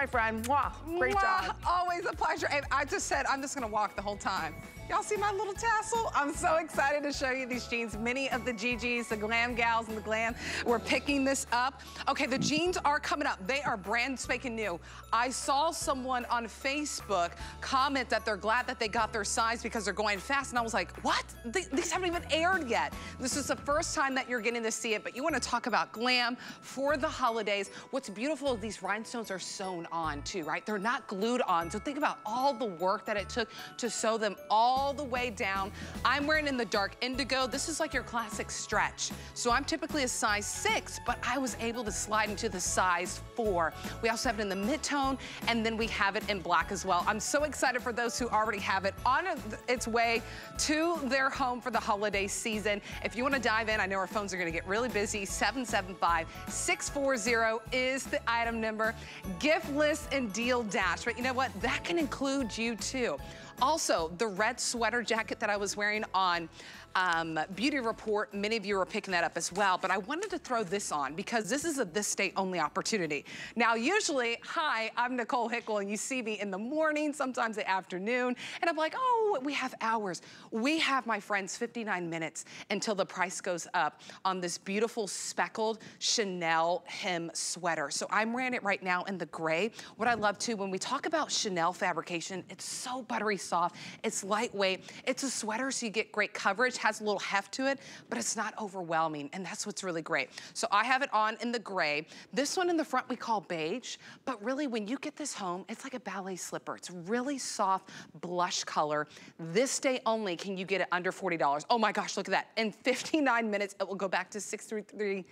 my friend. Mwah. Great Mwah. job. Always a pleasure. And I just said I'm just going to walk the whole time. Y'all see my little tassel? I'm so excited to show you these jeans. Many of the GGs, the glam gals and the glam, we're picking this up. Okay, the jeans are coming up. They are brand spanking new. I saw someone on Facebook comment that they're glad that they got their size because they're going fast. And I was like, what? These haven't even aired yet. This is the first time that you're getting to see it, but you want to talk about glam for the holidays. What's beautiful is these rhinestones are sewn on too, right? They're not glued on. So think about all the work that it took to sew them all the way down. I'm wearing in the dark indigo. This is like your classic stretch. So I'm typically a size six, but I was able to slide into the size four. We also have it in the mid-tone, and then we have it in black as well. I'm so excited for those who already have it on its way to their home for the holiday season. If you want to dive in, I know our phones are going to get really busy. 775-640 is the item number. Gift and deal dash. But you know what? That can include you too. Also, the red sweater jacket that I was wearing on um, Beauty Report, many of you are picking that up as well, but I wanted to throw this on because this is a this state only opportunity. Now, usually, hi, I'm Nicole Hickl and you see me in the morning, sometimes the afternoon, and I'm like, oh, we have hours. We have, my friends, 59 minutes until the price goes up on this beautiful speckled chenille hem sweater. So I'm wearing it right now in the gray. What I love too, when we talk about chenille fabrication, it's so buttery soft, it's lightweight, it's a sweater so you get great coverage, has a little heft to it, but it's not overwhelming, and that's what's really great. So I have it on in the gray. This one in the front we call beige, but really when you get this home, it's like a ballet slipper. It's really soft blush color. This day only can you get it under $40. Oh my gosh, look at that. In 59 minutes, it will go back to $63.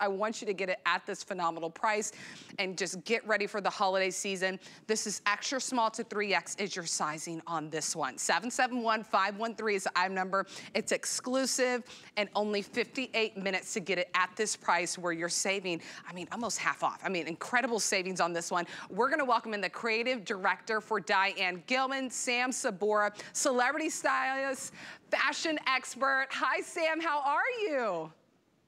I want you to get it at this phenomenal price and just get ready for the holiday season. This is extra small to 3X is your sizing on this one. 771-513 is the item number. It's exclusive and only 58 minutes to get it at this price where you're saving, I mean, almost half off. I mean, incredible savings on this one. We're gonna welcome in the creative director for Diane Gilman, Sam Saboura, celebrity stylist, fashion expert. Hi, Sam, how are you?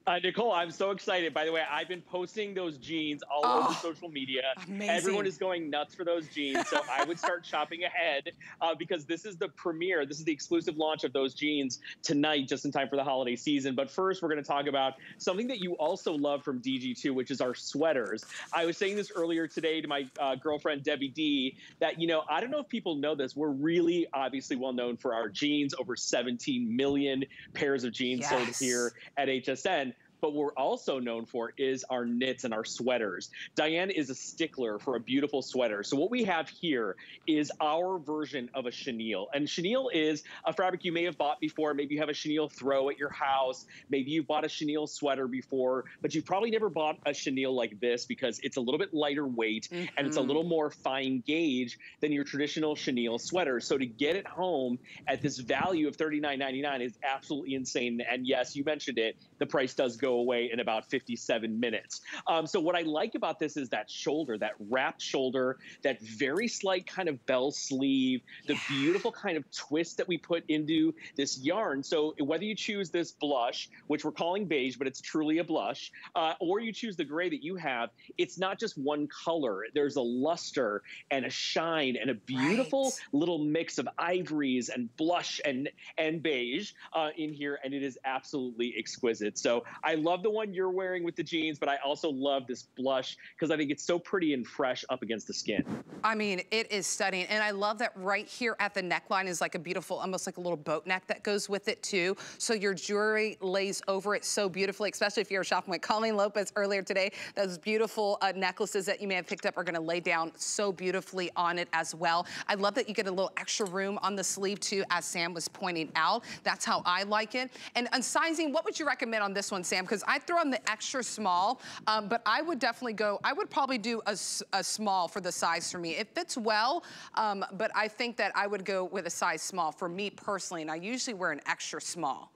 Uh, Nicole, I'm so excited. By the way, I've been posting those jeans all oh, over social media. Amazing. Everyone is going nuts for those jeans. So I would start shopping ahead uh, because this is the premiere. This is the exclusive launch of those jeans tonight, just in time for the holiday season. But first, we're going to talk about something that you also love from DG2, which is our sweaters. I was saying this earlier today to my uh, girlfriend, Debbie D, that, you know, I don't know if people know this. We're really obviously well known for our jeans, over 17 million pairs of jeans yes. sold here at HSN but we're also known for is our knits and our sweaters. Diane is a stickler for a beautiful sweater. So what we have here is our version of a chenille. And chenille is a fabric you may have bought before. Maybe you have a chenille throw at your house. Maybe you've bought a chenille sweater before, but you've probably never bought a chenille like this because it's a little bit lighter weight mm -hmm. and it's a mm-hmm. little more fine gauge than your traditional chenille sweater. So to get it home at this value of $39.99 is absolutely insane. And yes, you mentioned it, the price does go away in about 57 minutes. Um, so what I like about this is that shoulder, that wrapped shoulder, that very slight kind of bell sleeve, the yeah. beautiful kind of twist that we put into this yarn. So whether you choose this blush, which we're calling beige, but it's truly a blush, uh, or you choose the gray that you have, it's not just one color. There's a luster and a shine and a beautiful right. little mix of ivories and blush and, and beige uh, in here, and it is absolutely exquisite. So I love the one you're wearing with the jeans, but I also love this blush because I think it's so pretty and fresh up against the skin. I mean, it is stunning. And I love that right here at the neckline is like a beautiful, almost like a little boat neck that goes with it too. So your jewelry lays over it so beautifully, especially if you're shopping with Colleen Lopez earlier today. Those beautiful uh, necklaces that you may have picked up are gonna lay down so beautifully on it as well. I love that you get a little extra room on the sleeve too, as Sam was pointing out. That's how I like it. And on sizing, what would you recommend on this one, Sam? Because I throw in the extra small, um, but I would definitely go, I would probably do a, a small for the size for me. It fits well, um, but I think that I would go with a size small for me personally, and I usually wear an extra small.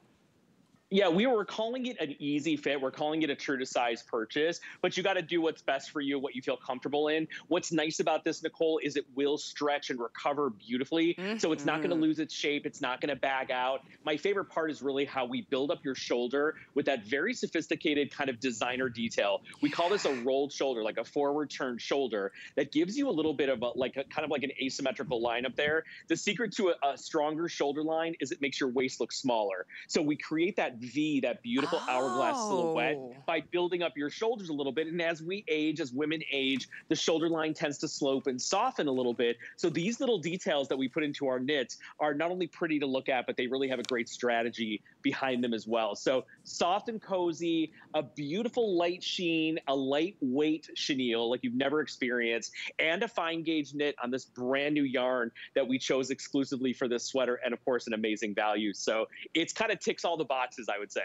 Yeah, we were calling it an easy fit. We're calling it a true to size purchase, but you got to do what's best for you, what you feel comfortable in. What's nice about this, Nicole, is it will stretch and recover beautifully. Mm-hmm. So it's not going to lose its shape. It's not going to bag out. My favorite part is really how we build up your shoulder with that very sophisticated kind of designer detail. We call this a rolled shoulder, like a forward turned shoulder that gives you a little bit of a, like a kind of like an asymmetrical line up there. The secret to a, a stronger shoulder line is it makes your waist look smaller. So we create that V, that beautiful oh. hourglass silhouette, oh. by building up your shoulders a little bit. And as we age, as women age, the shoulder line tends to slope and soften a little bit. So these little details that we put into our knits are not only pretty to look at, but they really have a great strategy behind them as well. So soft and cozy, a beautiful light sheen, a lightweight chenille like you've never experienced, and a fine gauge knit on this brand new yarn that we chose exclusively for this sweater, and of course, an amazing value. So it's kind of ticks all the boxes, I would say.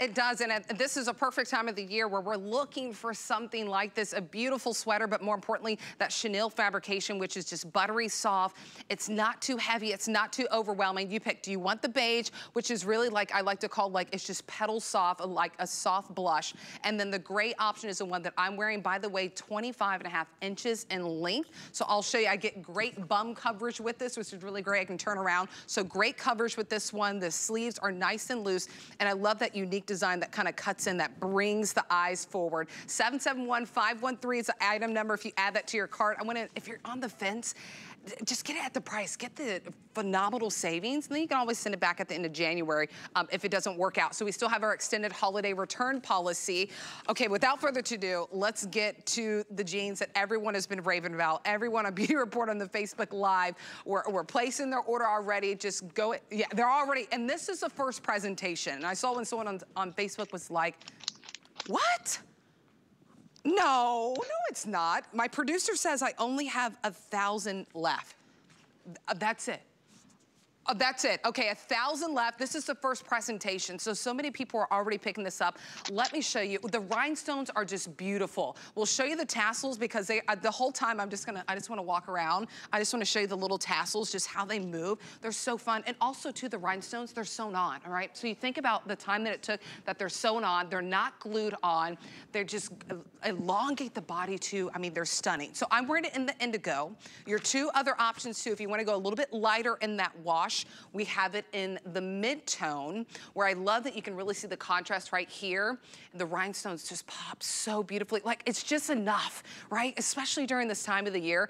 It does, and this is a perfect time of the year where we're looking for something like this, a beautiful sweater, but more importantly, that chenille fabrication, which is just buttery soft. It's not too heavy, it's not too overwhelming. You pick, do you want the beige, which is really like, I like to call like, it's just petal soft, uh, like a soft blush. And then the gray option is the one that I'm wearing, by the way, 25 and a half inches in length. So I'll show you, I get great bum coverage with this, which is really great. I can turn around. So great coverage with this one. The sleeves are nice and loose. And I love that unique design that kind of cuts in, that brings the eyes forward. 771-513 is the item number. If you add that to your cart, I want to, if you're on the fence, just get it at the price. Get the phenomenal savings, and then you can always send it back at the end of January um, if it doesn't work out. So we still have our extended holiday return policy. Okay, without further ado, let's get to the jeans that everyone has been raving about. Everyone on Beauty Report on the Facebook Live, we're, we're placing their order already. Just go, yeah, they're already, and this is the first presentation. And I saw when someone on, on Facebook was like, what? No, no, it's not. My producer says I only have a thousand left. That's it. Oh, that's it. Okay, a thousand left. This is the first presentation. So, so many people are already picking this up. Let me show you. The rhinestones are just beautiful. We'll show you the tassels because they, uh, the whole time I'm just gonna, I just wanna walk around. I just wanna show you the little tassels, just how they move. They're so fun. And also too, the rhinestones, they're sewn on, all right? So you think about the time that it took that they're sewn on. They're not glued on. They're just uh, elongate the body too. I mean, they're stunning. So I'm wearing it in the indigo. Your two other options too, if you wanna go a little bit lighter in that wash, we have it in the mid-tone, where I love that you can really see the contrast right here. The rhinestones just pop so beautifully. Like, it's just enough, right? Especially during this time of the year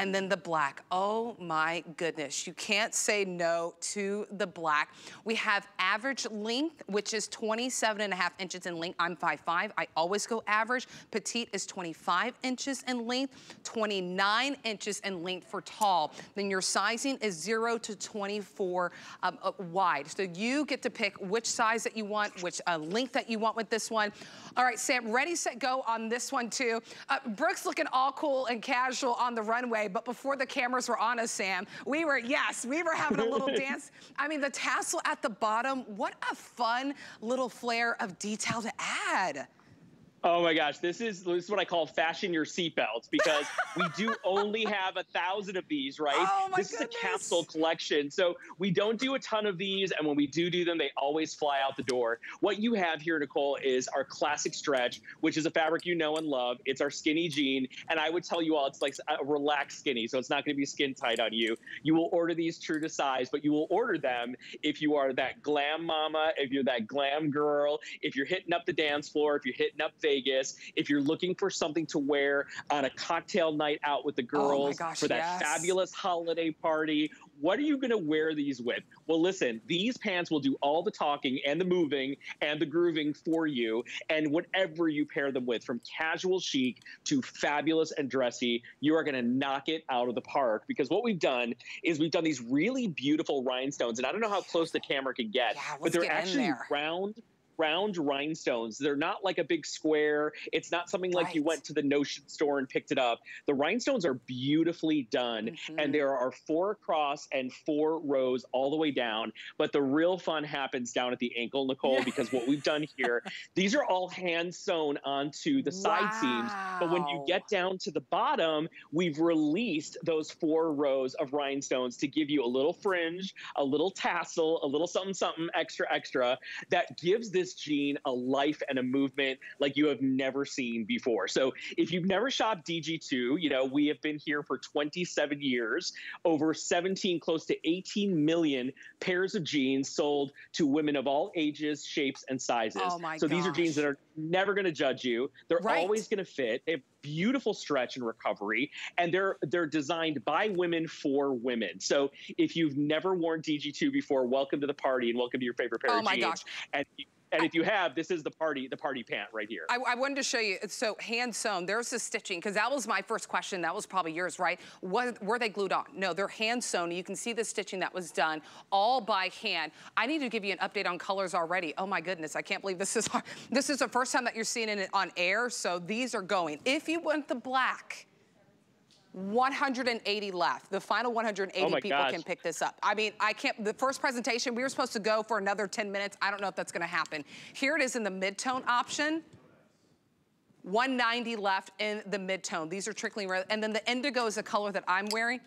and then the black. Oh my goodness, you can't say no to the black. We have average length, which is 27 and a half inches in length. I'm 5'5", I always go average. Petite is 25 inches in length, 29 inches in length for tall. Then your sizing is zero to 24 um, uh, wide. So you get to pick which size that you want, which uh, length that you want with this one. All right, Sam, ready, set, go on this one too. Uh, Brooke's looking all cool and casual on the runway, but before the cameras were on us, Sam, we were, yes, we were having a little dance. I mean, the tassel at the bottom, what a fun little flare of detail to add. Oh my gosh, this is this is what I call fashion your seatbelts because we do only have a thousand of these, right? Oh my this goodness. is a capsule collection, so we don't do a ton of these, and when we do do them, they always fly out the door. What you have here, Nicole, is our classic stretch, which is a fabric you know and love. It's our skinny jean, and I would tell you all it's like a relaxed skinny, so it's not going to be skin tight on you. You will order these true to size, but you will order them if you are that glam mama, if you're that glam girl, if you're hitting up the dance floor, if you're hitting up Vegas. If you're looking for something to wear on a cocktail night out with the oh girls oh gosh, for that yes. fabulous holiday party, what are you going to wear these with? Well, listen, these pants will do all the talking and the moving and the grooving for you. And whatever you pair them with, from casual chic to fabulous and dressy, you are going to knock it out of the park. Because what we've done is we've done these really beautiful rhinestones. And I don't know how close the camera can get, yeah, but they're actually round round rhinestones. They're not like a big square. It's not something like right. you went to the notion store and picked it up. The rhinestones are beautifully done, mm -hmm. and mm-hmm. there are four across and four rows all the way down. But the real fun happens down at the ankle, Nicole, because what we've done here, these are all hand sewn onto the side wow. seams. But when you get down to the bottom, we've released those four rows of rhinestones to give you a little fringe, a little tassel, a little something, something extra, extra that gives this jean a life and a movement like you have never seen before. So if you've never shopped DG2, you know, we have been here for 27 years, over 17, close to 18 million pairs of jeans sold to women of all ages, shapes, and sizes. Oh my so gosh. these are jeans that are never going to judge you. They're right. always going to fit. They have beautiful stretch and recovery, and they're they're designed by women for women. So if you've never worn DG2 before, welcome to the party and welcome to your favorite pair oh of jeans. Oh my gosh. And and if you have, this is the party, the party pant right here. I, I wanted to show you, so hand sewn, there's the stitching, because that was my first question, that was probably yours, right? What, were they glued on? No, they're hand sewn. You can see the stitching that was done all by hand. I need to give you an update on colors already. Oh my goodness, I can't believe this is, this is the first time that you're seeing it on air, so these are going. If you want the black, 180 left. The final 180 oh people gosh. can pick this up. I mean, I can't, the first presentation, we were supposed to go for another 10 minutes. I don't know if that's gonna happen. Here it is in the mid-tone option. 190 left in the mid-tone. These are trickling red. And then the indigo is a color that I'm wearing.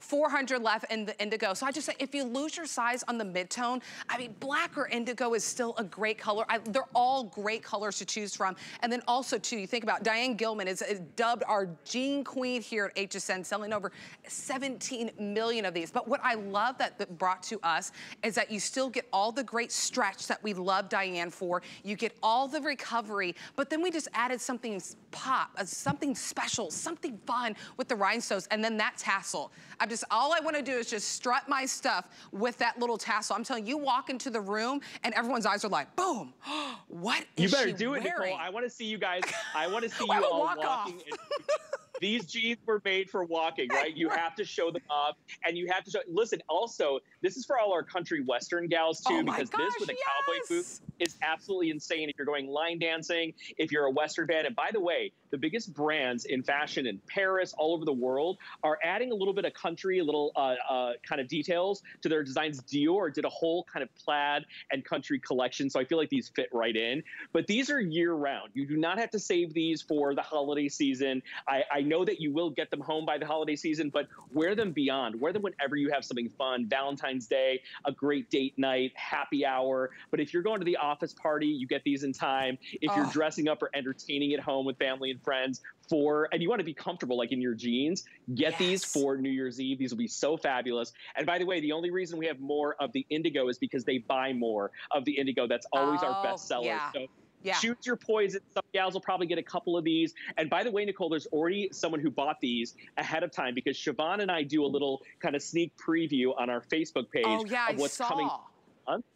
400 left in the indigo. So I just say, if you lose your size on the mid-tone, I mean, black or indigo is still a great color. I, they're all great colors to choose from. And then also, too, you think about Diane Gilman is, is dubbed our jean queen here at HSN, selling over 17 million of these. But what I love that, that brought to us is that you still get all the great stretch that we love Diane for. You get all the recovery, but then we just added something pop, uh, something special, something fun with the rhinestones, and then that tassel. I I'm just, all I wanna do is just strut my stuff with that little tassel. I'm telling you, you walk into the room and everyone's eyes are like, boom, what is You better do it, wearing? Nicole. I wanna see you guys, I wanna see you all walk walking. these jeans were made for walking, right? You have to show them off and you have to show, listen, also, this is for all our country western gals too, oh because gosh, this with a yes. cowboy boot is absolutely insane if you're going line dancing, if you're a western band. And by the way, the biggest brands in fashion in Paris, all over the world, are adding a little bit of country, a little uh, uh, kind of details to their designs. Dior did a whole kind of plaid and country collection, so I feel like these fit right in. But these are year round. You do not have to save these for the holiday season. I, I know that you will get them home by the holiday season, but wear them beyond. Wear them whenever you have something fun, Valentine's Day, a great date night, happy hour. But if you're going to the office party, you get these in time. If you're dressing up or entertaining at home with family and friends for, and you want to be comfortable like in your jeans, get yes. these for New Year's Eve. These will be so fabulous. And by the way, the only reason we have more of the indigo is because they buy more of the indigo. That's always oh, our best seller. Yeah. So yeah. Choose your poison. Some gals will probably get a couple of these. And by the way, Nicole, there's already someone who bought these ahead of time because Siobhan and I do a little kind of sneak preview on our Facebook page oh, yeah, of what's I saw. coming.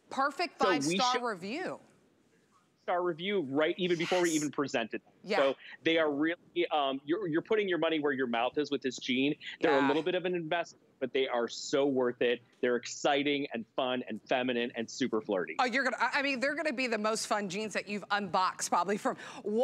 Perfect five-star so review star review right even before yes. we even presented them. Yeah. So they are really um, you're you're putting your money where your mouth is with this jean. They're yeah. a little bit of an investment, but they are so worth it. They're exciting and fun and feminine and super flirty. Oh, you're gonna I mean they're gonna be the most fun jeans that you've unboxed probably from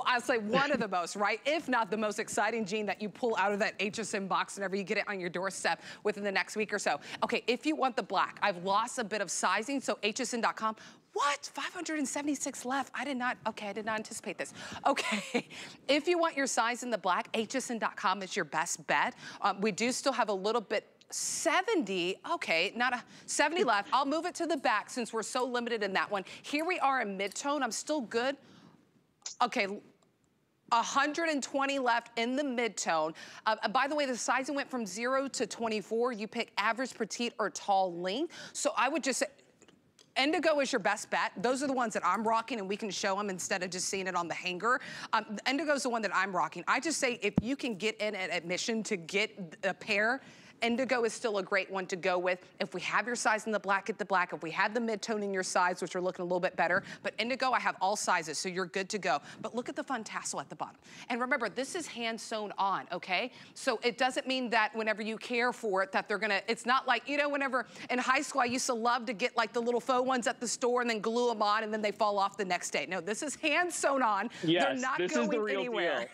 I'll say one of the most, right? If not the most exciting jean that you pull out of that HSN box whenever you get it on your doorstep within the next week or so. Okay, if you want the black, I've lost a bit of sizing, so hsn.com what? 576 left. I did not, okay, I did not anticipate this. Okay, if you want your size in the black, hsn.com is your best bet. Um, we do still have a little bit 70, okay, not a 70 left. I'll move it to the back since we're so limited in that one. Here we are in mid-tone, I'm still good. Okay, 120 left in the mid-tone. Uh, by the way, the sizing went from zero to 24. You pick average, petite, or tall length. So I would just say, Indigo is your best bet. Those are the ones that I'm rocking and we can show them instead of just seeing it on the hanger. Um, Indigo is the one that I'm rocking. I just say if you can get in at admission to get a pair, indigo is still a great one to go with. If we have your size in the black, get the black. If we have the mid-tone in your size, which are looking a little bit better, but indigo, I have all sizes, so you're good to go. But look at the fun tassel at the bottom. And remember, this is hand sewn on, okay? So it doesn't mean that whenever you care for it, that they're gonna, it's not like, you know, whenever in high school, I used to love to get like the little faux ones at the store and then glue them on and then they fall off the next day. No, this is hand sewn on. Yes, they're not going is the real anywhere. Deal.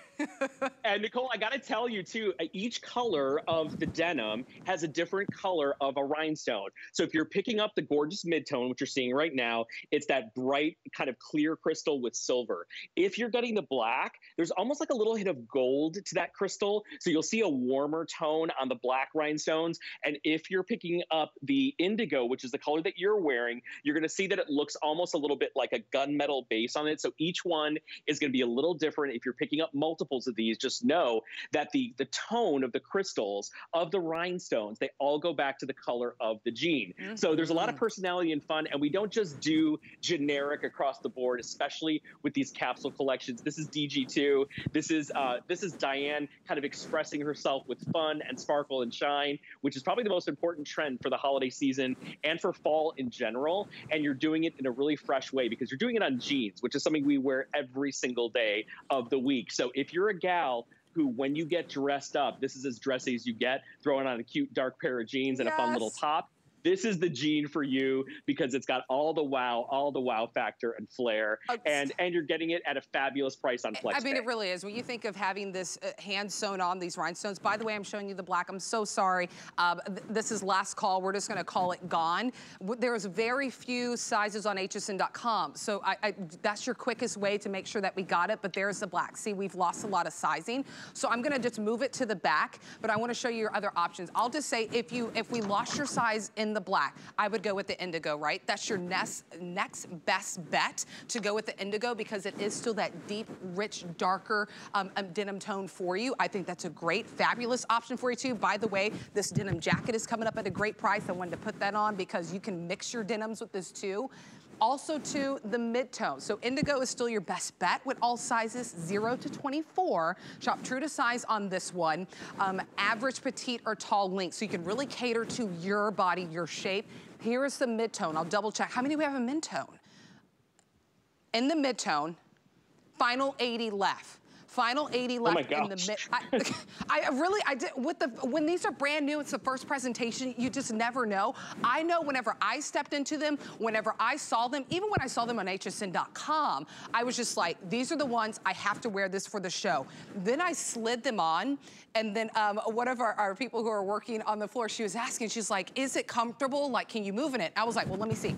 And Nicole, I got to tell you too, uh, each color of the denim has a different color of a rhinestone. So if you're picking up the gorgeous midtone, which you're seeing right now, it's that bright kind of clear crystal with silver. If you're getting the black, there's almost like a little hit of gold to that crystal. So you'll see a warmer tone on the black rhinestones. And if you're picking up the indigo, which is the color that you're wearing, you're to see that it looks almost a little bit like a gunmetal base on it. So each one is to be a little different. If you're picking up multiple multiples of these, just know that the, the tone of the crystals, of the rhinestones, they all go back to the color of the jean. Mm -hmm. So there's a lot of mm-hmm. personality and fun, and we don't just do generic across the board, especially with these capsule collections. This is DG2. This is uh, this is Diane kind of expressing herself with fun and sparkle and shine, which is probably the most important trend for the holiday season and for fall in general. And you're doing it in a really fresh way because you're doing it on jeans, which is something we wear every single day of the week. So if you're a gal who, when you get dressed up, this is as dressy as you get, throwing on a cute dark pair of jeans and yes. a fun little top, this is the jean for you because it's got all the wow, all the wow factor and flair, uh, and and you're getting it at a fabulous price on Flex. I mean, it really is. When you think of having this uh, hand sewn on these rhinestones, by the way, I'm showing you the black. I'm so sorry. Uh, th this is last call. We're just going to call it gone. There's very few sizes on hsn.com, so I, I, that's your quickest way to make sure that we got it. But there's the black. See, we've lost a lot of sizing, so I'm going to just move it to the back. But I want to show you your other options. I'll just say if you if we lost your size in the black. I would go with the indigo, right? That's your next, next best bet to go with the indigo because it is still that deep, rich, darker um, um, denim tone for you. I think that's a great, fabulous option for you too. By the way, this denim jacket is coming up at a great price. I wanted to put that on because you can mix your denims with this too. Also to the mid-tone. So indigo is still your best bet with all sizes 0 to 24. Shop true to size on this one. Um, average, petite, or tall length. So you can really cater to your body, your shape. Here is the mid-tone. I'll double check. How many do we have in mid-tone? In the mid-tone, final 80 left. Final 80 left oh in the mid. I, I, really, I did, with the, when these are brand new, it's the first presentation, you just never know. I know whenever I stepped into them, whenever I saw them, even when I saw them on hsn.com, I was just like, these are the ones, I have to wear this for the show. Then I slid them on, and then um, one of our, our people who are working on the floor, she was asking, she's like, is it comfortable? Like, can you move in it? I was like, well, let me see.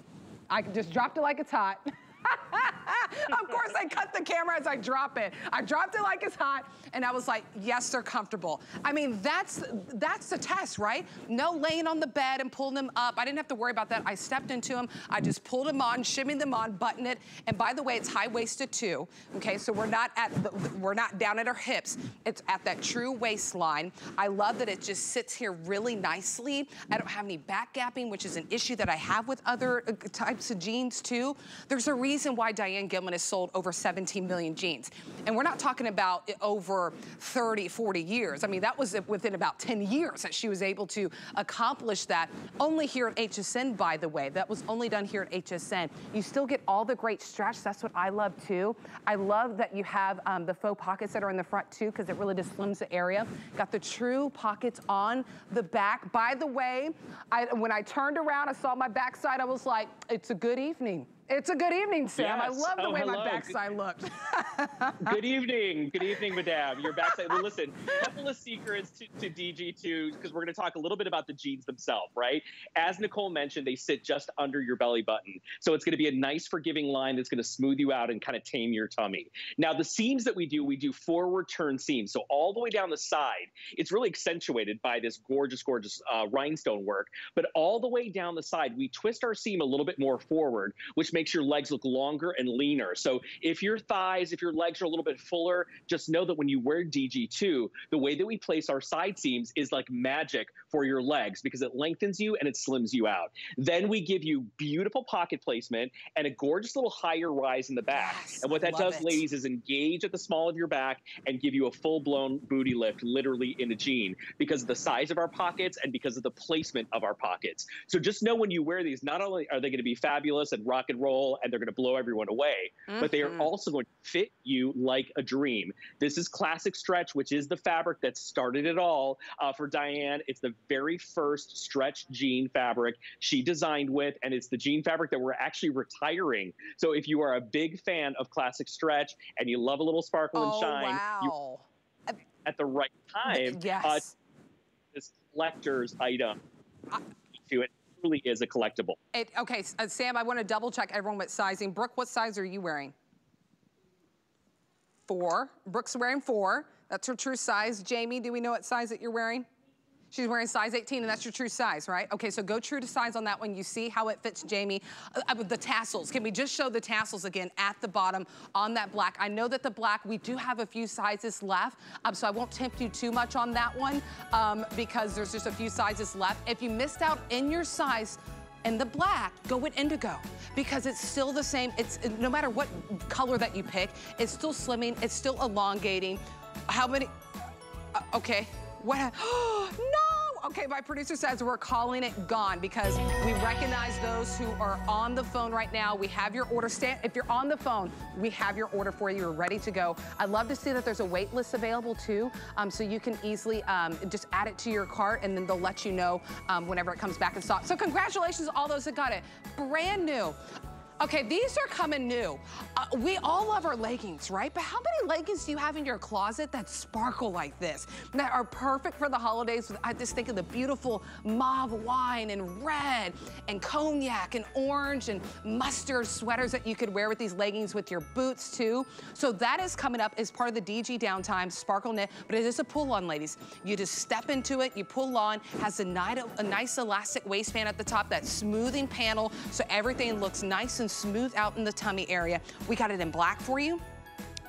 I just dropped it like it's hot. course, I cut the camera as I drop it. I dropped it like it's hot, and I was like, yes, they're comfortable. I mean, that's that's the test, right? No laying on the bed and pulling them up. I didn't have to worry about that. I stepped into them. I just pulled them on, shimmied them on, buttoned it. And by the way, it's high-waisted too. Okay, so we're not at the, we're not down at our hips. It's at that true waistline. I love that it just sits here really nicely. I don't have any back gapping, which is an issue that I have with other uh, types of jeans too. There's a reason why Diane Gilman has sold over 17 million jeans. And we're not talking about over 30, 40 years. I mean, that was within about 10 years that she was able to accomplish that. Only here at HSN, by the way. That was only done here at HSN. You still get all the great stretch. That's what I love too. I love that you have um, the faux pockets that are in the front too because it really just slims the area. Got the true pockets on the back. By the way, I, when I turned around, I saw my backside, I was like, it's a good evening. It's a good evening, Sam. Yes. I love the oh, way hello. my backside looked. good evening. Good evening, Madame. Your backside. Well, listen, a couple of secrets to, to DG2 because we're going to talk a little bit about the jeans themselves, right? As Nicole mentioned, they sit just under your belly button. So it's going to be a nice forgiving line that's going to smooth you out and kind of tame your tummy. Now, the seams that we do, we do forward turn seams. So all the way down the side, it's really accentuated by this gorgeous, gorgeous uh, rhinestone work. But all the way down the side, we twist our seam a little bit more forward, which makes your legs look longer and leaner. So if your thighs, if your legs are a little bit fuller, just know that when you wear DG2, the way that we place our side seams is like magic for your legs because it lengthens you and it slims you out. Then we give you beautiful pocket placement and a gorgeous little higher rise in the back. Yes, and what that does, it. ladies, is engage at the small of your back and give you a full blown booty lift literally in a jean because of the size of our pockets and because of the placement of our pockets. So just know when you wear these, not only are they going to be fabulous and rock and roll and they're going to blow everyone away, mm-hmm. but they are mm-hmm. also going to fit you like a dream. This is classic stretch, which is the fabric that started it all uh, for Diane. It's the very first stretch jean fabric she designed with, and it's the jean fabric that we're actually retiring. So if you are a big fan of classic stretch and you love a little sparkle oh, and shine, wow. you, at the right time, uh, yes. Uh, this collector's item I, to it truly is a collectible. It, okay, uh, Sam, I want to double check everyone with sizing. Brooke, what size are you wearing? Four. Brooke's wearing four. That's her true size. Jamie, do we know what size that you're wearing? She's wearing size 18, and that's your true size, right? Okay, so go true to size on that one. You see how it fits Jamie. Uh, uh, the tassels, can we just show the tassels again at the bottom on that black? I know that the black, we do have a few sizes left, um, so I won't tempt you too much on that one um, because there's just a few sizes left. If you missed out in your size, in the black, go with indigo because it's still the same. It's no matter what color that you pick, it's still slimming, it's still elongating. How many? Uh, okay. What? no! Okay, my producer says we're calling it gone because we recognize those who are on the phone right now. We have your order. Stand, if you're on the phone, we have your order for you. You're ready to go. I'd love to see that there's a wait list available too, um, so you can easily um, just add it to your cart and then they'll let you know um, whenever it comes back in stock. So congratulations to all those that got it. Brand new. Okay, these are coming new. Uh, we all love our leggings, right? But how many leggings do you have in your closet that sparkle like this, that are perfect for the holidays? I just think of the beautiful mauve wine and red and cognac and orange and mustard sweaters that you could wear with these leggings with your boots too. So that is coming up as part of the DG Downtime Sparkle Knit, but it is a pull-on, ladies. You just step into it, you pull on, has a nice elastic waistband at the top, that smoothing panel, so everything looks nice and smooth out in the tummy area. We got it in black for you.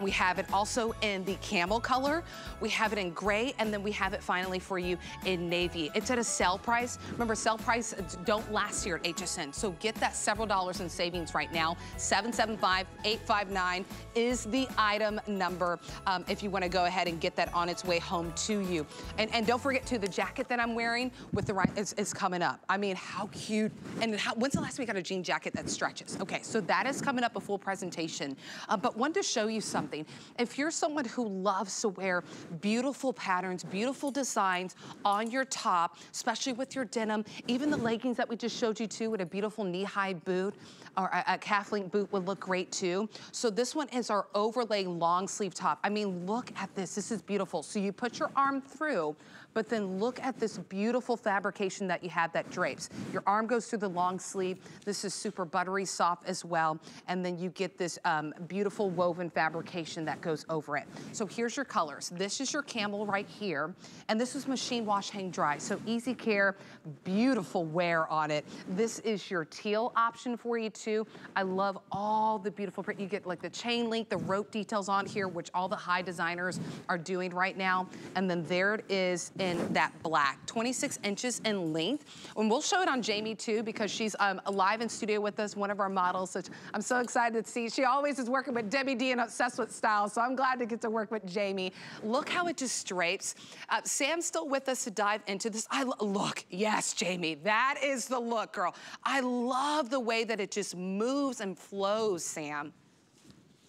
We have it also in the camel color. We have it in gray, and then we have it finally for you in navy. It's at a sale price. Remember, sale price don't last here at HSN, so get that several dollars in savings right now. 775-859 is the item number um, if you want to go ahead and get that on its way home to you. And, and don't forget, too, the jacket that I'm wearing with the right is, is coming up. I mean, how cute. And how, when's the last we got a jean jacket that stretches? Okay, so that is coming up a full presentation. Uh, but wanted to show you something something. If you're someone who loves to wear beautiful patterns, beautiful designs on your top, especially with your denim, even the leggings that we just showed you too with a beautiful knee-high boot, or a, a calf link boot would look great too. So this one is our overlay long sleeve top. I mean, look at this, this is beautiful. So you put your arm through, but then look at this beautiful fabrication that you have that drapes. Your arm goes through the long sleeve. This is super buttery soft as well. And then you get this um, beautiful woven fabrication that goes over it. So here's your colors. This is your camel right here. And this is machine wash hang dry. So easy care, beautiful wear on it. This is your teal option for you too. I love all the beautiful print. You get like the chain link, the rope details on here, which all the high designers are doing right now. And then there it is in that black, 26 inches in length. And we'll show it on Jamie too because she's um, live in studio with us, one of our models. So I'm so excited to see. She always is working with Debbie D and Obsessed with Style, so I'm glad to get to work with Jamie. Look how it just drapes. Uh, Sam's still with us to dive into this. I Look, yes, Jamie, that is the look, girl. I love the way that it just moves and flows, Sam.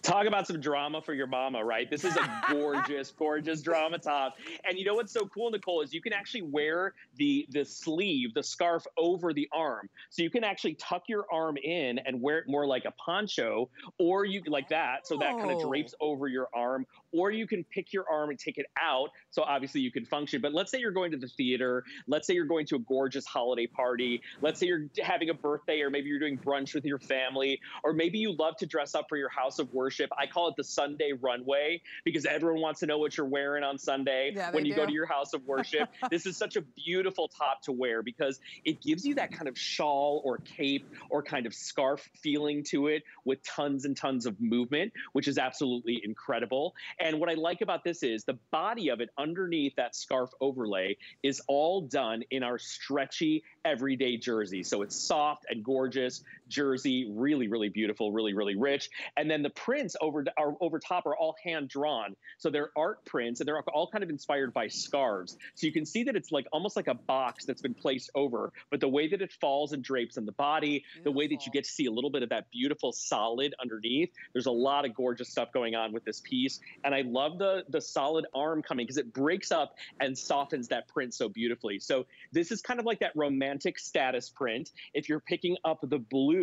Talk about some drama for your mama, right? This is a gorgeous, gorgeous drama top. And you know what's so cool, Nicole, is you can actually wear the the sleeve, the scarf over the arm. So you can actually tuck your arm in and wear it more like a poncho, or you like that, so that kind of oh. drapes over your arm, or you can pick your arm and take it out. So obviously you can function. But let's say you're going to the theater. Let's say you're going to a gorgeous holiday party. Let's say you're having a birthday, or maybe you're doing brunch with your family, or maybe you love to dress up for your house of worship worship. I call it the Sunday runway because everyone wants to know what you're wearing on Sunday yeah, when you do. go to your house of worship. this is such a beautiful top to wear because it gives you that kind of shawl or cape or kind of scarf feeling to it with tons and tons of movement, which is absolutely incredible. And what I like about this is the body of it underneath that scarf overlay is all done in our stretchy everyday jersey. So it's soft and gorgeous jersey, really, really beautiful, really, really rich. And then the prints over are over top are all hand drawn. So they're art prints and they're all kind of inspired by scarves. So you can see that it's like almost like a box that's been placed over, but the way that it falls and drapes on the body, beautiful. the way that you get to see a little bit of that beautiful solid underneath. There's a lot of gorgeous stuff going on with this piece. And I love the the solid arm coming because it breaks up and softens that print so beautifully. So this is kind of like that romantic status print. If you're picking up the blue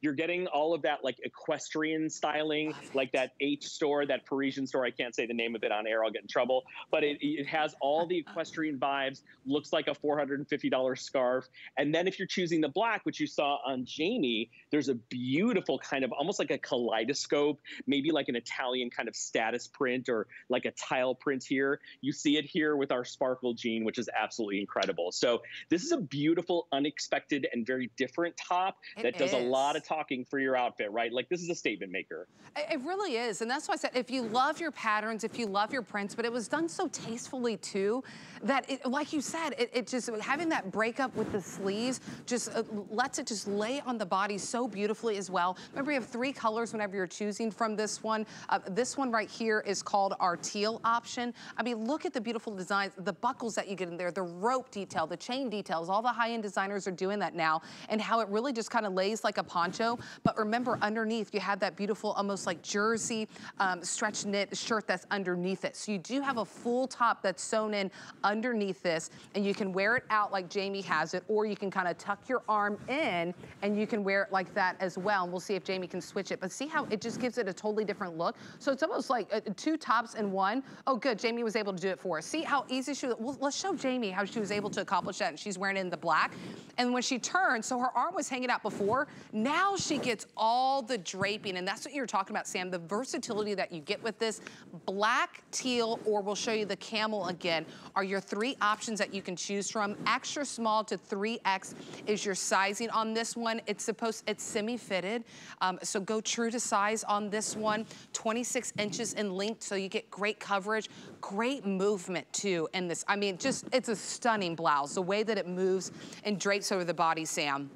you're getting all of that like equestrian styling, like that H store, that Parisian store. I can't say the name of it on air, I'll get in trouble. But it, it has all the uh-huh. equestrian vibes, looks like a $450 scarf. And then if you're choosing the black, which you saw on Jamie, there's a beautiful kind of almost like a kaleidoscope, maybe like an Italian kind of status print or like a tile print here. You see it here with our sparkle jean, which is absolutely incredible. So this is a beautiful, unexpected, and very different top it that does a a lot of talking for your outfit, right? Like this is a statement maker. It really is. And that's why I said, if you love your patterns, if you love your prints, but it was done so tastefully too, that it, like you said, it, it just, having that breakup with the sleeves just uh, lets it just lay on the body so beautifully as well. Remember, you have three colors whenever you're choosing from this one. Uh, this one right here is called our teal option. I mean, look at the beautiful designs, the buckles that you get in there, the rope detail, the chain details, all the high-end designers are doing that now, and how it really just kind of lays like a poncho. But remember, underneath, you have that beautiful, almost like jersey um, stretch knit shirt that's underneath it. So you do have a full top that's sewn in underneath this, and you can wear it out like Jamie has it, or you can kind of tuck your arm in, and you can wear it like that as well. And we'll see if Jamie can switch it. But see how it just gives it a totally different look? So it's almost like uh, two tops in one. Oh, good. Jamie was able to do it for us. See how easy she was? Well, let's show Jamie how she was able to accomplish that. And she's wearing it in the black. And when she turned, so her arm was hanging out before. Now she gets all the draping. And that's what you're talking about, Sam. The versatility that you get with this. Black, teal, or we'll show you the camel again, are your three options that you can choose from. Extra small to 3X is your sizing on this one. It's supposed, it's semi-fitted. Um, so go true to size on this one. 26 inches in length, so you get great coverage. Great movement too in this. I mean, just, it's a stunning blouse. The way that it moves and drapes over the body, Sam.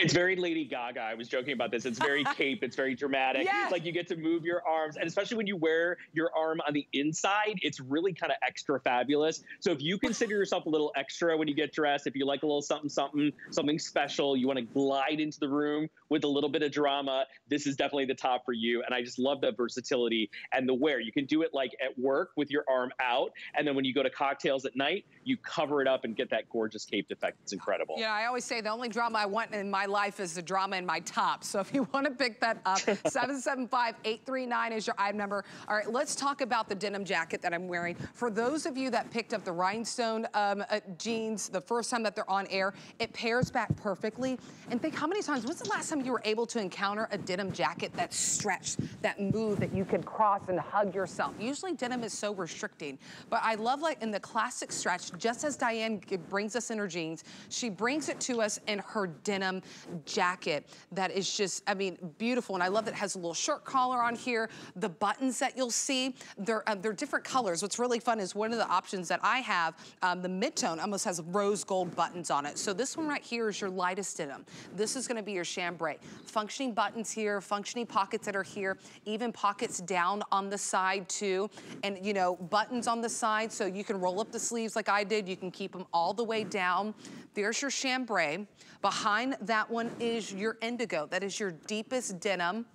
It's very Lady Gaga. I was joking about this. It's very cape. It's very dramatic. Yes. Like you get to move your arms, and especially when you wear your arm on the inside, it's really kind of extra fabulous. So if you consider yourself a little extra when you get dressed, if you like a little something, something, something special, you want to glide into the room with a little bit of drama, this is definitely the top for you. And I just love the versatility and the wear. You can do it like at work with your arm out, and then when you go to cocktails at night, you cover it up and get that gorgeous caped effect. It's incredible. Yeah, I always say the only drama I want in my life is the drama in my top. So if you want to pick that up, 775-839 is your item number. All right, let's talk about the denim jacket that I'm wearing. For those of you that picked up the rhinestone um, uh, jeans the first time that they're on air, it pairs back perfectly. And think how many times, when's the last time you were able to encounter a denim jacket that stretched, that moved, that you could cross and hug yourself? Usually denim is so restricting, but I love like in the classic stretch, just as Diane brings us in her jeans, she brings it to us in her denim jacket that is just, I mean, beautiful. And I love that it has a little shirt collar on here. The buttons that you'll see, they're, uh, they're different colors. What's really fun is one of the options that I have, um, the mid-tone almost has rose gold buttons on it. So this one right here is your lightest denim. This is gonna be your chambray. Functioning buttons here, functioning pockets that are here, even pockets down on the side too. And you know, buttons on the side so you can roll up the sleeves like I did. You can keep them all the way down. There's your chambray. Behind that one is your indigo. That is your deepest denim.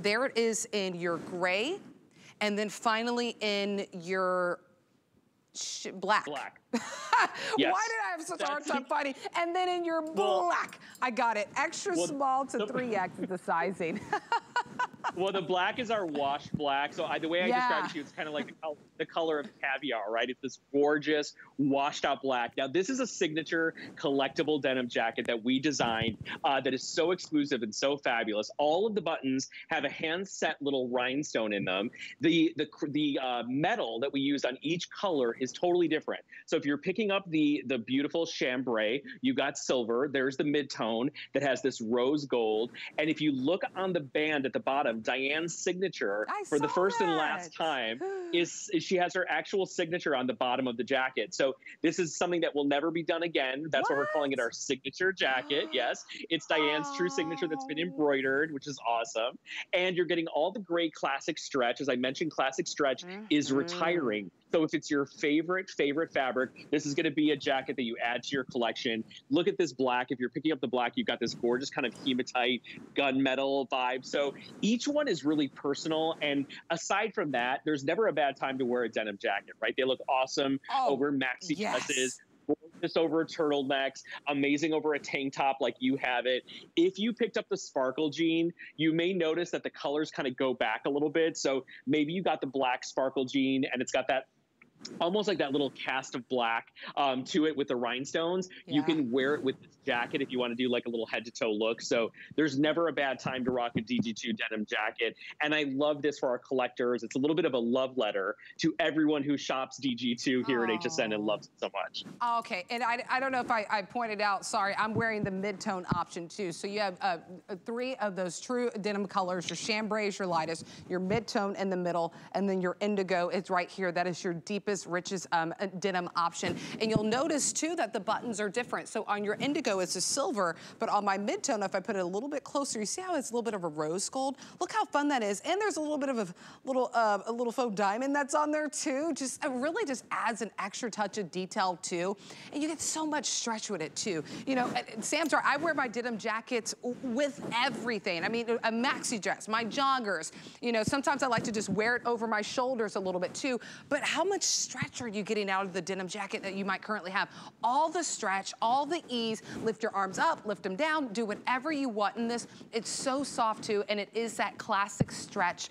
There it is in your gray. And then finally in your black. Black. yes. Why did I have such a hard time finding? And then in your well, black, I got it. Extra well, small to 3X is the sizing. well, the black is our washed black. So I, the way I yeah. describe it to you, it's kind of like the color, the color of caviar, right? It's this gorgeous washed out black. Now, this is a signature collectible denim jacket that we designed uh, that is so exclusive and so fabulous. All of the buttons have a hand set little rhinestone in them. The the the uh, metal that we use on each color is totally different. So if you're picking up the the beautiful chambray, you got silver. There's the midtone that has this rose gold. And if you look on the band at the bottom, Diane's signature I for the first and last time is, is, she has her actual signature on the bottom of the jacket. So this is something that will never be done again. That's what? why we're calling it our signature jacket. yes, it's Diane's true signature that's been embroidered, which is awesome. And you're getting all the great classic stretch. As I mentioned, classic stretch mm-hmm. is retiring. So if it's your favorite, favorite fabric, this is going to be a jacket that you add to your collection. Look at this black. If you're picking up the black, you've got this gorgeous kind of hematite gunmetal vibe. So each one is really personal. And aside from that, there's never a bad time to wear a denim jacket, right? They look awesome oh, over maxi yes. dresses gorgeous over turtlenecks, amazing over a tank top like you have it. If you picked up the sparkle jean, you may notice that the colors kind of go back a little bit. So maybe you got the black sparkle jean and it's got that almost like that little cast of black um, to it with the rhinestones. Yeah. You can wear it with this jacket if you want to do like a little head to toe look. So there's never a bad time to rock a DG2 denim jacket. And I love this for our collectors. It's a little bit of a love letter to everyone who shops DG2 here oh. at HSN and loves it so much. Okay, and I, I don't know if I, I pointed out, sorry, I'm wearing the mid-tone option too. So you have uh, three of those true denim colors. Your chambray is your lightest, your mid-tone in the middle, and then your indigo is right here. That is your deepest deepest, richest um, denim option. And you'll notice too that the buttons are different. So on your indigo, it's a silver, but on my midtone, if I put it a little bit closer, you see how it's a little bit of a rose gold? Look how fun that is. And there's a little bit of a little, uh, a little faux diamond that's on there too. Just, it really just adds an extra touch of detail too. And you get so much stretch with it too. You know, Sam's right, I wear my denim jackets with everything. I mean, a maxi dress, my joggers. You know, sometimes I like to just wear it over my shoulders a little bit too. But how much stretch are you getting out of the denim jacket that you might currently have? All the stretch, all the ease, lift your arms up, lift them down, do whatever you want in this. It's so soft too, and it is that classic stretch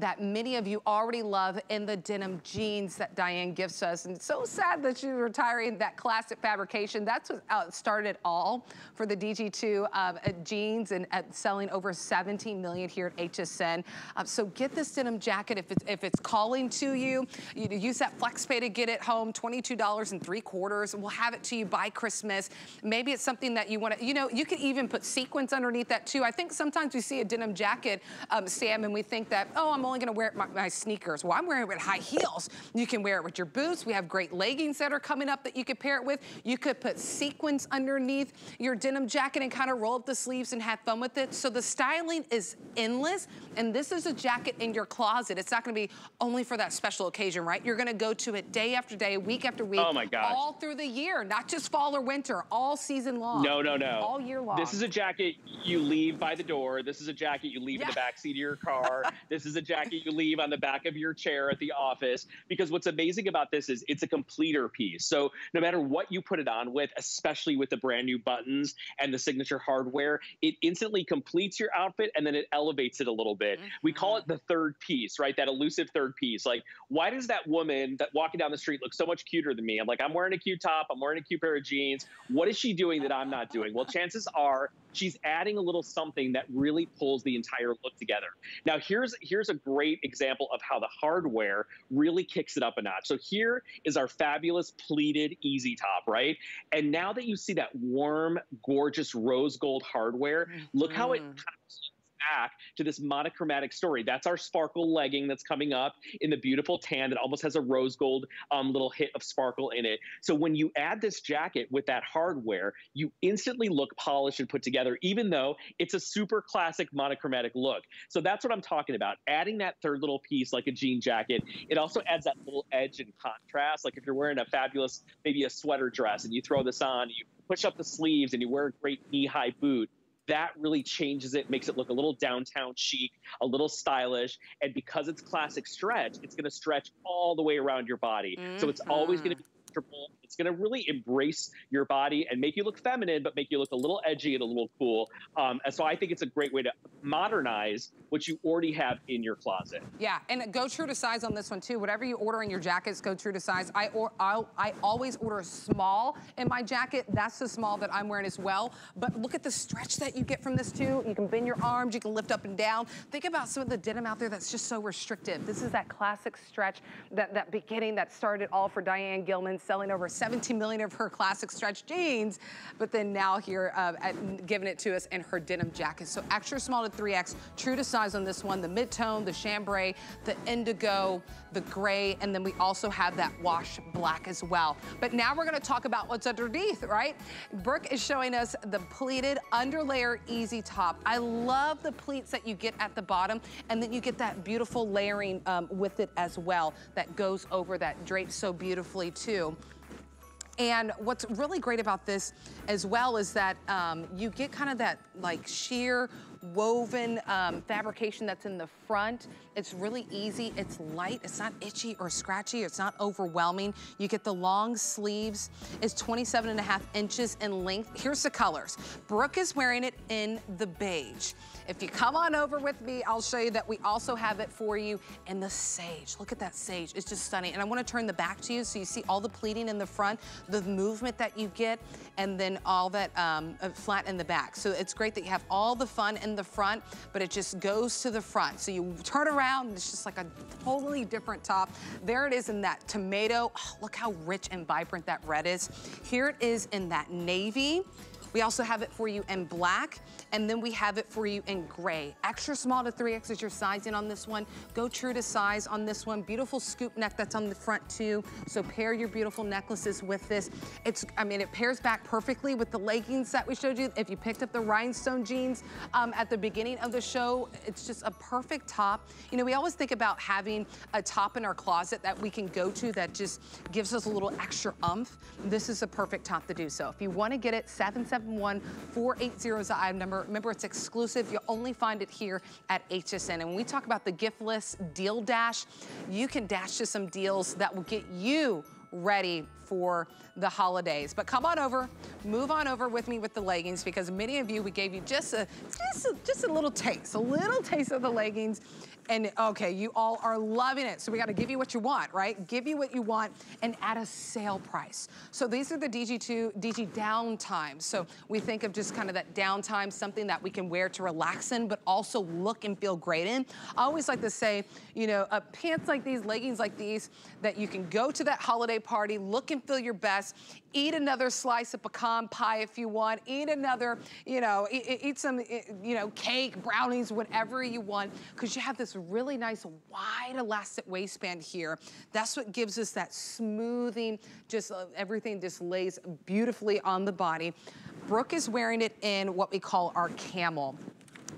that many of you already love in the denim jeans that Diane gifts us. And so sad that she's retiring that classic fabrication. That's what uh, started all for the DG2 uh, jeans and uh, selling over 17 million here at HSN. Uh, so get this denim jacket if it's, if it's calling to you. You use that FlexPay to get it home, $22 and three quarters. We'll have it to you by Christmas. Maybe it's something that you want to, you know, you could even put sequins underneath that too. I think sometimes we see a denim jacket, um, Sam, and we think that, oh, I'm only gonna wear it my, my sneakers. Well, I'm wearing it with high heels. You can wear it with your boots. We have great leggings that are coming up that you could pair it with. You could put sequins underneath your denim jacket and kind of roll up the sleeves and have fun with it. So the styling is endless. And this is a jacket in your closet. It's not gonna be only for that special occasion, right? You're gonna go to it day after day, week after week. Oh my gosh. All through the year, not just fall or winter, all season long. No, no, no. All year long. This is a jacket you leave by the door. This is a jacket you leave yeah. in the back seat of your car. this is a jacket jacket you leave on the back of your chair at the office. Because what's amazing about this is it's a completer piece. So no matter what you put it on with, especially with the brand new buttons and the signature hardware, it instantly completes your outfit and then it elevates it a little bit. Mm-hmm. We call it the third piece, right? That elusive third piece. Like, why does that woman that walking down the street look so much cuter than me? I'm like, I'm wearing a cute top, I'm wearing a cute pair of jeans. What is she doing that I'm not doing? Well, chances are she's adding a little something that really pulls the entire look together. Now, here's here's a great example of how the hardware really kicks it up a notch. So here is our fabulous pleated easy top, right? And now that you see that warm, gorgeous rose gold hardware, mm-hmm. look how it mm-hmm. kind of back to this monochromatic story. That's our sparkle legging that's coming up in the beautiful tan that almost has a rose gold um, little hit of sparkle in it. So when you add this jacket with that hardware, you instantly look polished and put together, even though it's a super classic monochromatic look. So that's what I'm talking about. Adding that third little piece like a jean jacket, it also adds that little edge and contrast. Like if you're wearing a fabulous, maybe a sweater dress and you throw this on, you push up the sleeves and you wear a great knee-high boot, that really changes it, makes it look a little downtown chic, a little stylish. And because it's classic stretch, it's going to stretch all the way around your body. Mm-hmm. So it's always going to be comfortable It's going to really embrace your body and make you look feminine, but make you look a little edgy and a little cool. Um, and so I think it's a great way to modernize what you already have in your closet. Yeah, and go true to size on this one too. Whatever you order in your jackets, go true to size. I or I'll, I always order a small in my jacket. That's the small that I'm wearing as well. But look at the stretch that you get from this too. You can bend your arms, you can lift up and down. Think about some of the denim out there that's just so restrictive. This is that classic stretch, that, that beginning that started all for Diane Gilman, selling over 17 million of her classic stretch jeans, but then now here uh, at, giving it to us in her denim jacket. So extra small to 3X, true to size on this one, the mid-tone, the chambray, the indigo, the gray, and then we also have that wash black as well. But now we're gonna talk about what's underneath, right? Brooke is showing us the pleated underlayer easy top. I love the pleats that you get at the bottom, and then you get that beautiful layering um, with it as well that goes over that drapes so beautifully too. And what's really great about this as well is that um, you get kind of that like sheer woven um, fabrication that's in the front. It's really easy. It's light. It's not itchy or scratchy. It's not overwhelming. You get the long sleeves. It's 27 and a half inches in length. Here's the colors. Brooke is wearing it in the beige. If you come on over with me, I'll show you that we also have it for you in the sage. Look at that sage. It's just stunning. And I want to turn the back to you so you see all the pleating in the front, the movement that you get, and then all that um, uh, flat in the back. So it's great that you have all the fun in the front, but it just goes to the front. So you turn around and it's just like a totally different top. There it is in that tomato. Oh, look how rich and vibrant that red is. Here it is in that navy. We also have it for you in black, and then we have it for you in gray. Extra small to 3X is your sizing on this one. Go true to size on this one. Beautiful scoop neck that's on the front too. So pair your beautiful necklaces with this. It's, I mean, it pairs back perfectly with the leggings that we showed you. If you picked up the rhinestone jeans um, at the beginning of the show, it's just a perfect top. You know, we always think about having a top in our closet that we can go to that just gives us a little extra umph. This is a perfect top to do so. If you want to get it, 77 771-480 is the item number. Remember, it's exclusive. You'll only find it here at HSN. And when we talk about the gift list deal dash, you can dash to some deals that will get you ready for the holidays. But come on over, move on over with me with the leggings because many of you, we gave you just a, just a, just a little taste, a little taste of the leggings. And okay, you all are loving it. So we gotta give you what you want, right? Give you what you want and at a sale price. So these are the DG2, DG downtime. So we think of just kind of that downtime, something that we can wear to relax in, but also look and feel great in. I always like to say, you know, uh, pants like these, leggings like these, that you can go to that holiday party, look and feel your best, eat another slice of pecan pie if you want, eat another, you know, eat, eat some, you know, cake, brownies, whatever you want, because you have this really nice wide elastic waistband here. That's what gives us that smoothing, just uh, everything just lays beautifully on the body. Brooke is wearing it in what we call our camel.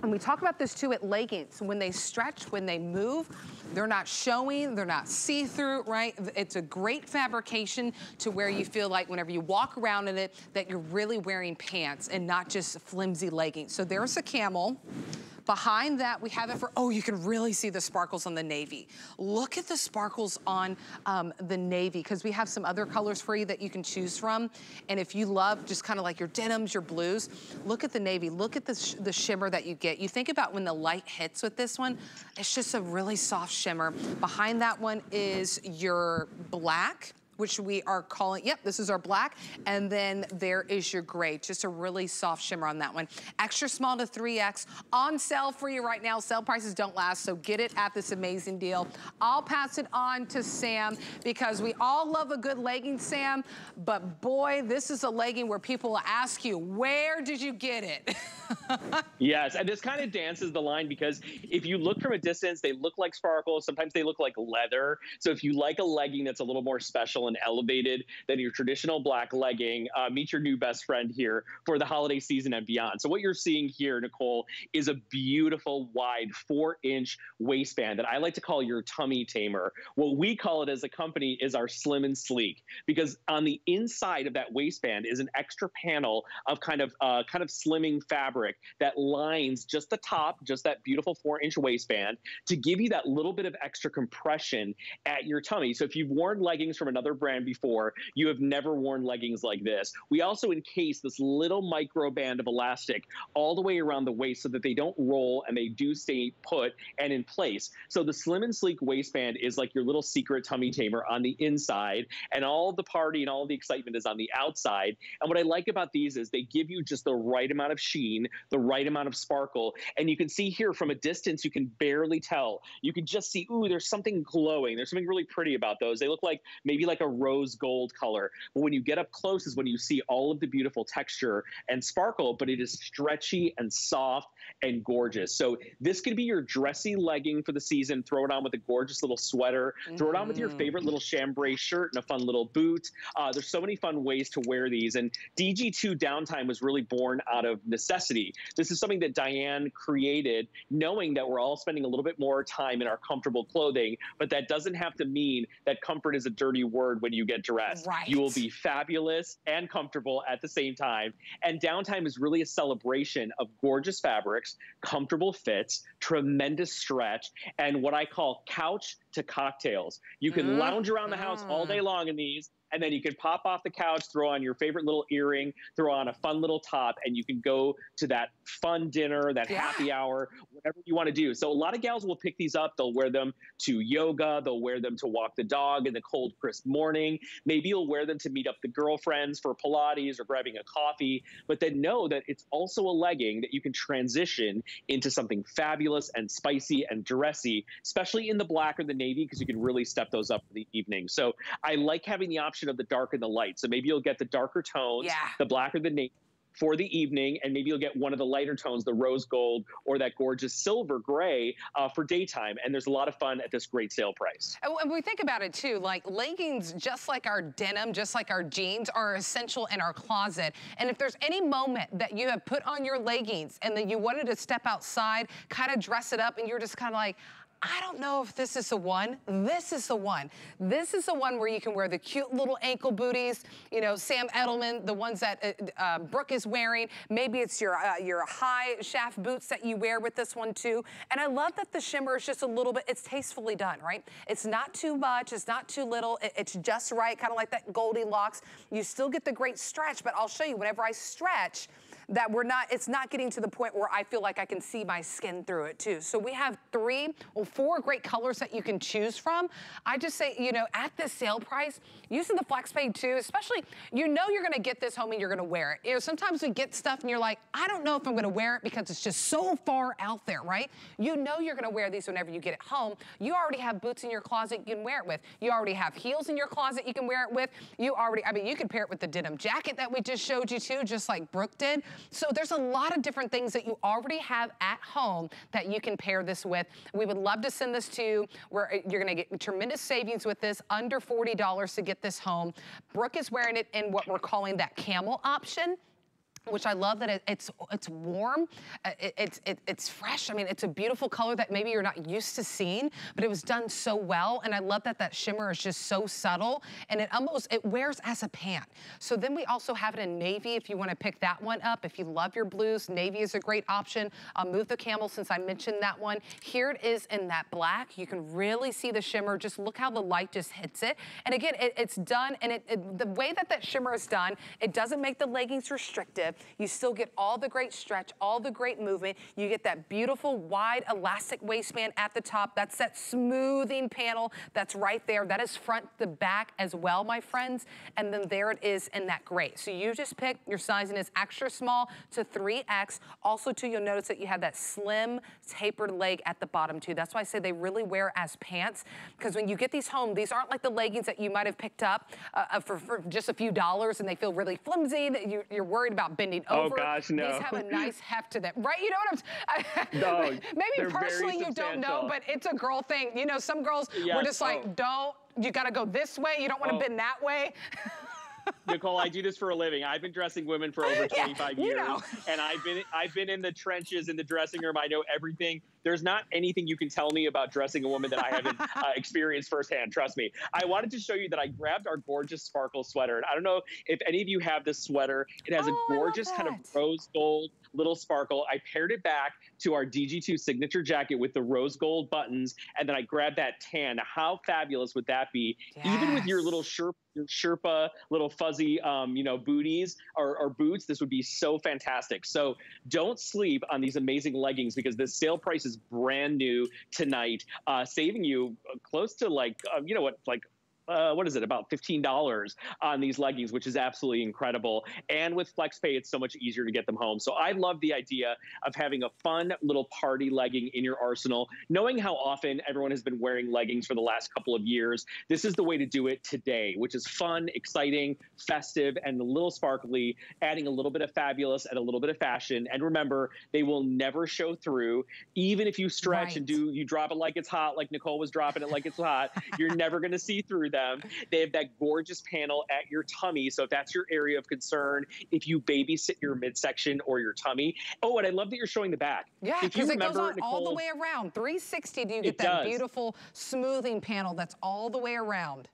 And we talk about this too at leggings. When they stretch, when they move, they're not showing, they're not see-through, right? It's a great fabrication to where you feel like whenever you walk around in it, that you're really wearing pants and not just flimsy leggings. So there's a camel. Behind that, we have it for, oh, you can really see the sparkles on the navy. Look at the sparkles on um, the navy, because we have some other colors for you that you can choose from. And if you love just kind of like your denims, your blues, look at the navy. Look at the, sh the shimmer that you get. You think about when the light hits with this one, it's just a really soft shimmer. Behind that one is your black which we are calling, yep, this is our black. And then there is your gray, just a really soft shimmer on that one. Extra small to 3X on sale for you right now. Sale prices don't last, so get it at this amazing deal. I'll pass it on to Sam because we all love a good legging, Sam, but boy, this is a legging where people ask you, where did you get it? yes, and this kind of dances the line because if you look from a distance, they look like sparkles. Sometimes they look like leather. So if you like a legging that's a little more special and elevated than your traditional black legging. Uh, meet your new best friend here for the holiday season and beyond. So what you're seeing here, Nicole, is a beautiful wide four inch waistband that I like to call your tummy tamer. What we call it as a company is our slim and sleek because on the inside of that waistband is an extra panel of kind of uh, kind of slimming fabric that lines just the top, just that beautiful four inch waistband to give you that little bit of extra compression at your tummy. So if you've worn leggings from another brand before, you have never worn leggings like this. We also encase this little micro band of elastic all the way around the waist so that they don't roll and they do stay put and in place. So the slim and sleek waistband is like your little secret tummy tamer on the inside, and all the party and all the excitement is on the outside. And what I like about these is they give you just the right amount of sheen, the right amount of sparkle. And you can see here from a distance, you can barely tell. You can just see, ooh, there's something glowing. There's something really pretty about those. They look like maybe like a rose gold color. But when you get up close is when you see all of the beautiful texture and sparkle, but it is stretchy and soft and gorgeous. So this could be your dressy legging for the season. Throw it on with a gorgeous little sweater. Mm. Throw it on with your favorite little chambray shirt and a fun little boot. Uh, there's so many fun ways to wear these. And DG2 downtime was really born out of necessity. This is something that Diane created, knowing that we're all spending a little bit more time in our comfortable clothing, but that doesn't have to mean that comfort is a dirty word when you get dressed. Right. You will be fabulous and comfortable at the same time. And downtime is really a celebration of gorgeous fabrics, comfortable fits, tremendous stretch, and what I call couch to cocktails. You can mm. lounge around the house all day mm. long in these and then you can pop off the couch, throw on your favorite little earring, throw on a fun little top, and you can go to that fun dinner, that yeah. happy hour, whatever you want to do. So a lot of gals will pick these up. They'll wear them to yoga. They'll wear them to walk the dog in the cold, crisp morning. Maybe you'll wear them to meet up the girlfriends for Pilates or grabbing a coffee. But then know that it's also a legging that you can transition into something fabulous and spicy and dressy, especially in the black or the navy, because you can really step those up for the evening. So I like having the option of the dark and the light. So maybe you'll get the darker tones, yeah. the blacker the navy for the evening, and maybe you'll get one of the lighter tones, the rose gold or that gorgeous silver gray uh, for daytime. And there's a lot of fun at this great sale price. And we think about it too, like leggings, just like our denim, just like our jeans, are essential in our closet. And if there's any moment that you have put on your leggings and then you wanted to step outside, kind of dress it up, and you're just kind of like, I don't know if this is the one. This is the one. This is the one where you can wear the cute little ankle booties. You know, Sam Edelman, the ones that uh, uh, Brooke is wearing. Maybe it's your uh, your high shaft boots that you wear with this one too. And I love that the shimmer is just a little bit, it's tastefully done, right? It's not too much, it's not too little, it, it's just right, kind of like that Goldilocks. You still get the great stretch, but I'll show you, whenever I stretch, that we're not, it's not getting to the point where I feel like I can see my skin through it too. So we have three, well, four great colors that you can choose from. I just say, you know, at this sale price, using the FlexPay too, especially, you know you're gonna get this home and you're gonna wear it. You know, sometimes we get stuff and you're like, I don't know if I'm gonna wear it because it's just so far out there, right? You know you're gonna wear these whenever you get it home. You already have boots in your closet you can wear it with. You already have heels in your closet you can wear it with. You already, I mean, you could pair it with the denim jacket that we just showed you too, just like Brooke did. So there's a lot of different things that you already have at home that you can pair this with. We would love to send this to you where you're gonna get tremendous savings with this, under $40 to get this home. Brooke is wearing it in what we're calling that camel option which I love that it, it's it's warm, uh, it, it's it, it's fresh. I mean, it's a beautiful color that maybe you're not used to seeing, but it was done so well. And I love that that shimmer is just so subtle, and it almost it wears as a pant. So then we also have it in navy if you want to pick that one up. If you love your blues, navy is a great option. I'll move the camel since I mentioned that one. Here it is in that black. You can really see the shimmer. Just look how the light just hits it. And again, it, it's done, and it, the way that that shimmer is done, it doesn't make the leggings restrictive. You still get all the great stretch, all the great movement. You get that beautiful wide elastic waistband at the top. That's that smoothing panel that's right there. That is front to back as well, my friends. And then there it is in that gray. So you just pick, your sizing is extra small to 3X. Also too, you'll notice that you have that slim tapered leg at the bottom too. That's why I say they really wear as pants because when you get these home, these aren't like the leggings that you might have picked up uh, uh for, for, just a few dollars and they feel really flimsy. You, you're worried about bending oh, over. Oh gosh, no. These have a nice heft to them, right? You know what I'm No, Maybe personally you don't know, but it's a girl thing. You know, some girls yes. were just like, oh. don't, you gotta go this way. You don't wanna oh. bend that way. Nicole, I do this for a living. I've been dressing women for over 25 yeah, years, know. and I've been I've been in the trenches in the dressing room. I know everything there's not anything you can tell me about dressing a woman that I haven't uh, experienced firsthand. Trust me. I wanted to show you that I grabbed our gorgeous sparkle sweater. And I don't know if any of you have this sweater. It has oh, a gorgeous kind of rose gold little sparkle. I paired it back to our DG2 signature jacket with the rose gold buttons, and then I grabbed that tan. How fabulous would that be? Yes. Even with your little Sherpa, Sherpa little fuzzy, um, you know, booties or, or, boots, this would be so fantastic. So don't sleep on these amazing leggings because the sale price is brand new tonight, uh, saving you close to like, uh, you know what, like uh, what is it, about $15 on these leggings, which is absolutely incredible. And with FlexPay, it's so much easier to get them home. So I love the idea of having a fun little party legging in your arsenal. Knowing how often everyone has been wearing leggings for the last couple of years, this is the way to do it today, which is fun, exciting, festive, and a little sparkly, adding a little bit of fabulous and a little bit of fashion. And remember, they will never show through. Even if you stretch right. and do, you drop it like it's hot, like Nicole was dropping it like it's hot, you're never going to see through them them. They have that gorgeous panel at your tummy. So if that's your area of concern, if you babysit your midsection or your tummy. Oh, and I love that you're showing the back. Yeah, because it goes on Nicole, all the way around. 360, do you get that does. beautiful smoothing panel that's all the way around?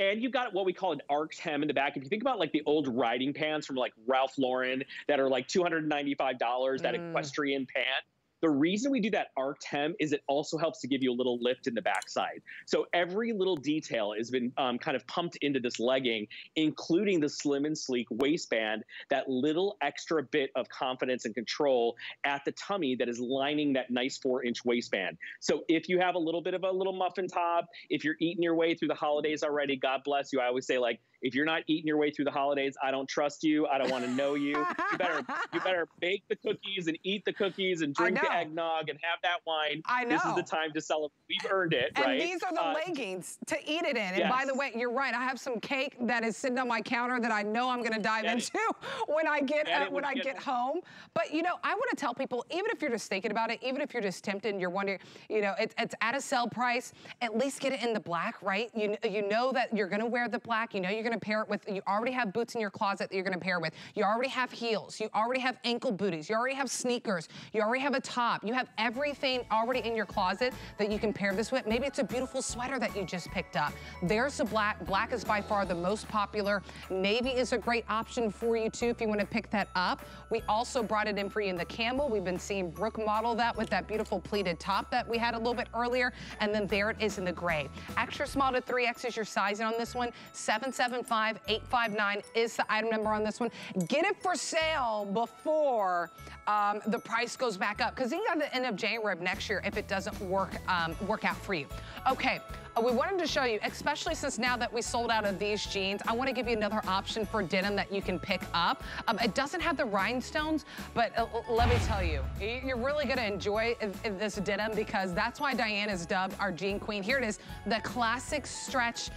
and you've got what we call an arched hem in the back. If you think about like the old riding pants from like Ralph Lauren that are like $295, that mm. equestrian pant, the reason we do that arched hem is it also helps to give you a little lift in the backside. So every little detail has been um, kind of pumped into this legging, including the slim and sleek waistband, that little extra bit of confidence and control at the tummy that is lining that nice four inch waistband. So if you have a little bit of a little muffin top, if you're eating your way through the holidays already, God bless you. I always say like, if you're not eating your way through the holidays, I don't trust you. I don't want to know you. You better you better bake the cookies and eat the cookies and drink the eggnog and have that wine. I know. This is the time to celebrate. We've earned it, and right? these are the uh, leggings to eat it in. And yes. by the way, you're right. I have some cake that is sitting on my counter that I know I'm going to dive into it. when I get uh, when I get, get home. But you know, I want to tell people, even if you're just thinking about it, even if you're just tempted, and you're wondering, you know, it, it's at a sell price. At least get it in the black, right? You you know that you're going to wear the black. You know you're to pair it with. You already have boots in your closet that you're going to pair with. You already have heels. You already have ankle booties. You already have sneakers. You already have a top. You have everything already in your closet that you can pair this with. Maybe it's a beautiful sweater that you just picked up. There's the black. Black is by far the most popular. Navy is a great option for you too if you want to pick that up. We also brought it in for you in the camel. We've been seeing Brooke model that with that beautiful pleated top that we had a little bit earlier. And then there it is in the gray. Extra small to 3X is your sizing on this one. 775 859 is the item number on this one. Get it for sale before um, the price goes back up because you got the end of January of next year if it doesn't work um, work out for you. Okay, we wanted to show you, especially since now that we sold out of these jeans, I want to give you another option for denim that you can pick up. Um, it doesn't have the rhinestones, but uh, let me tell you, you're really going to enjoy this denim because that's why Diane is dubbed our jean queen. Here it is, the classic stretch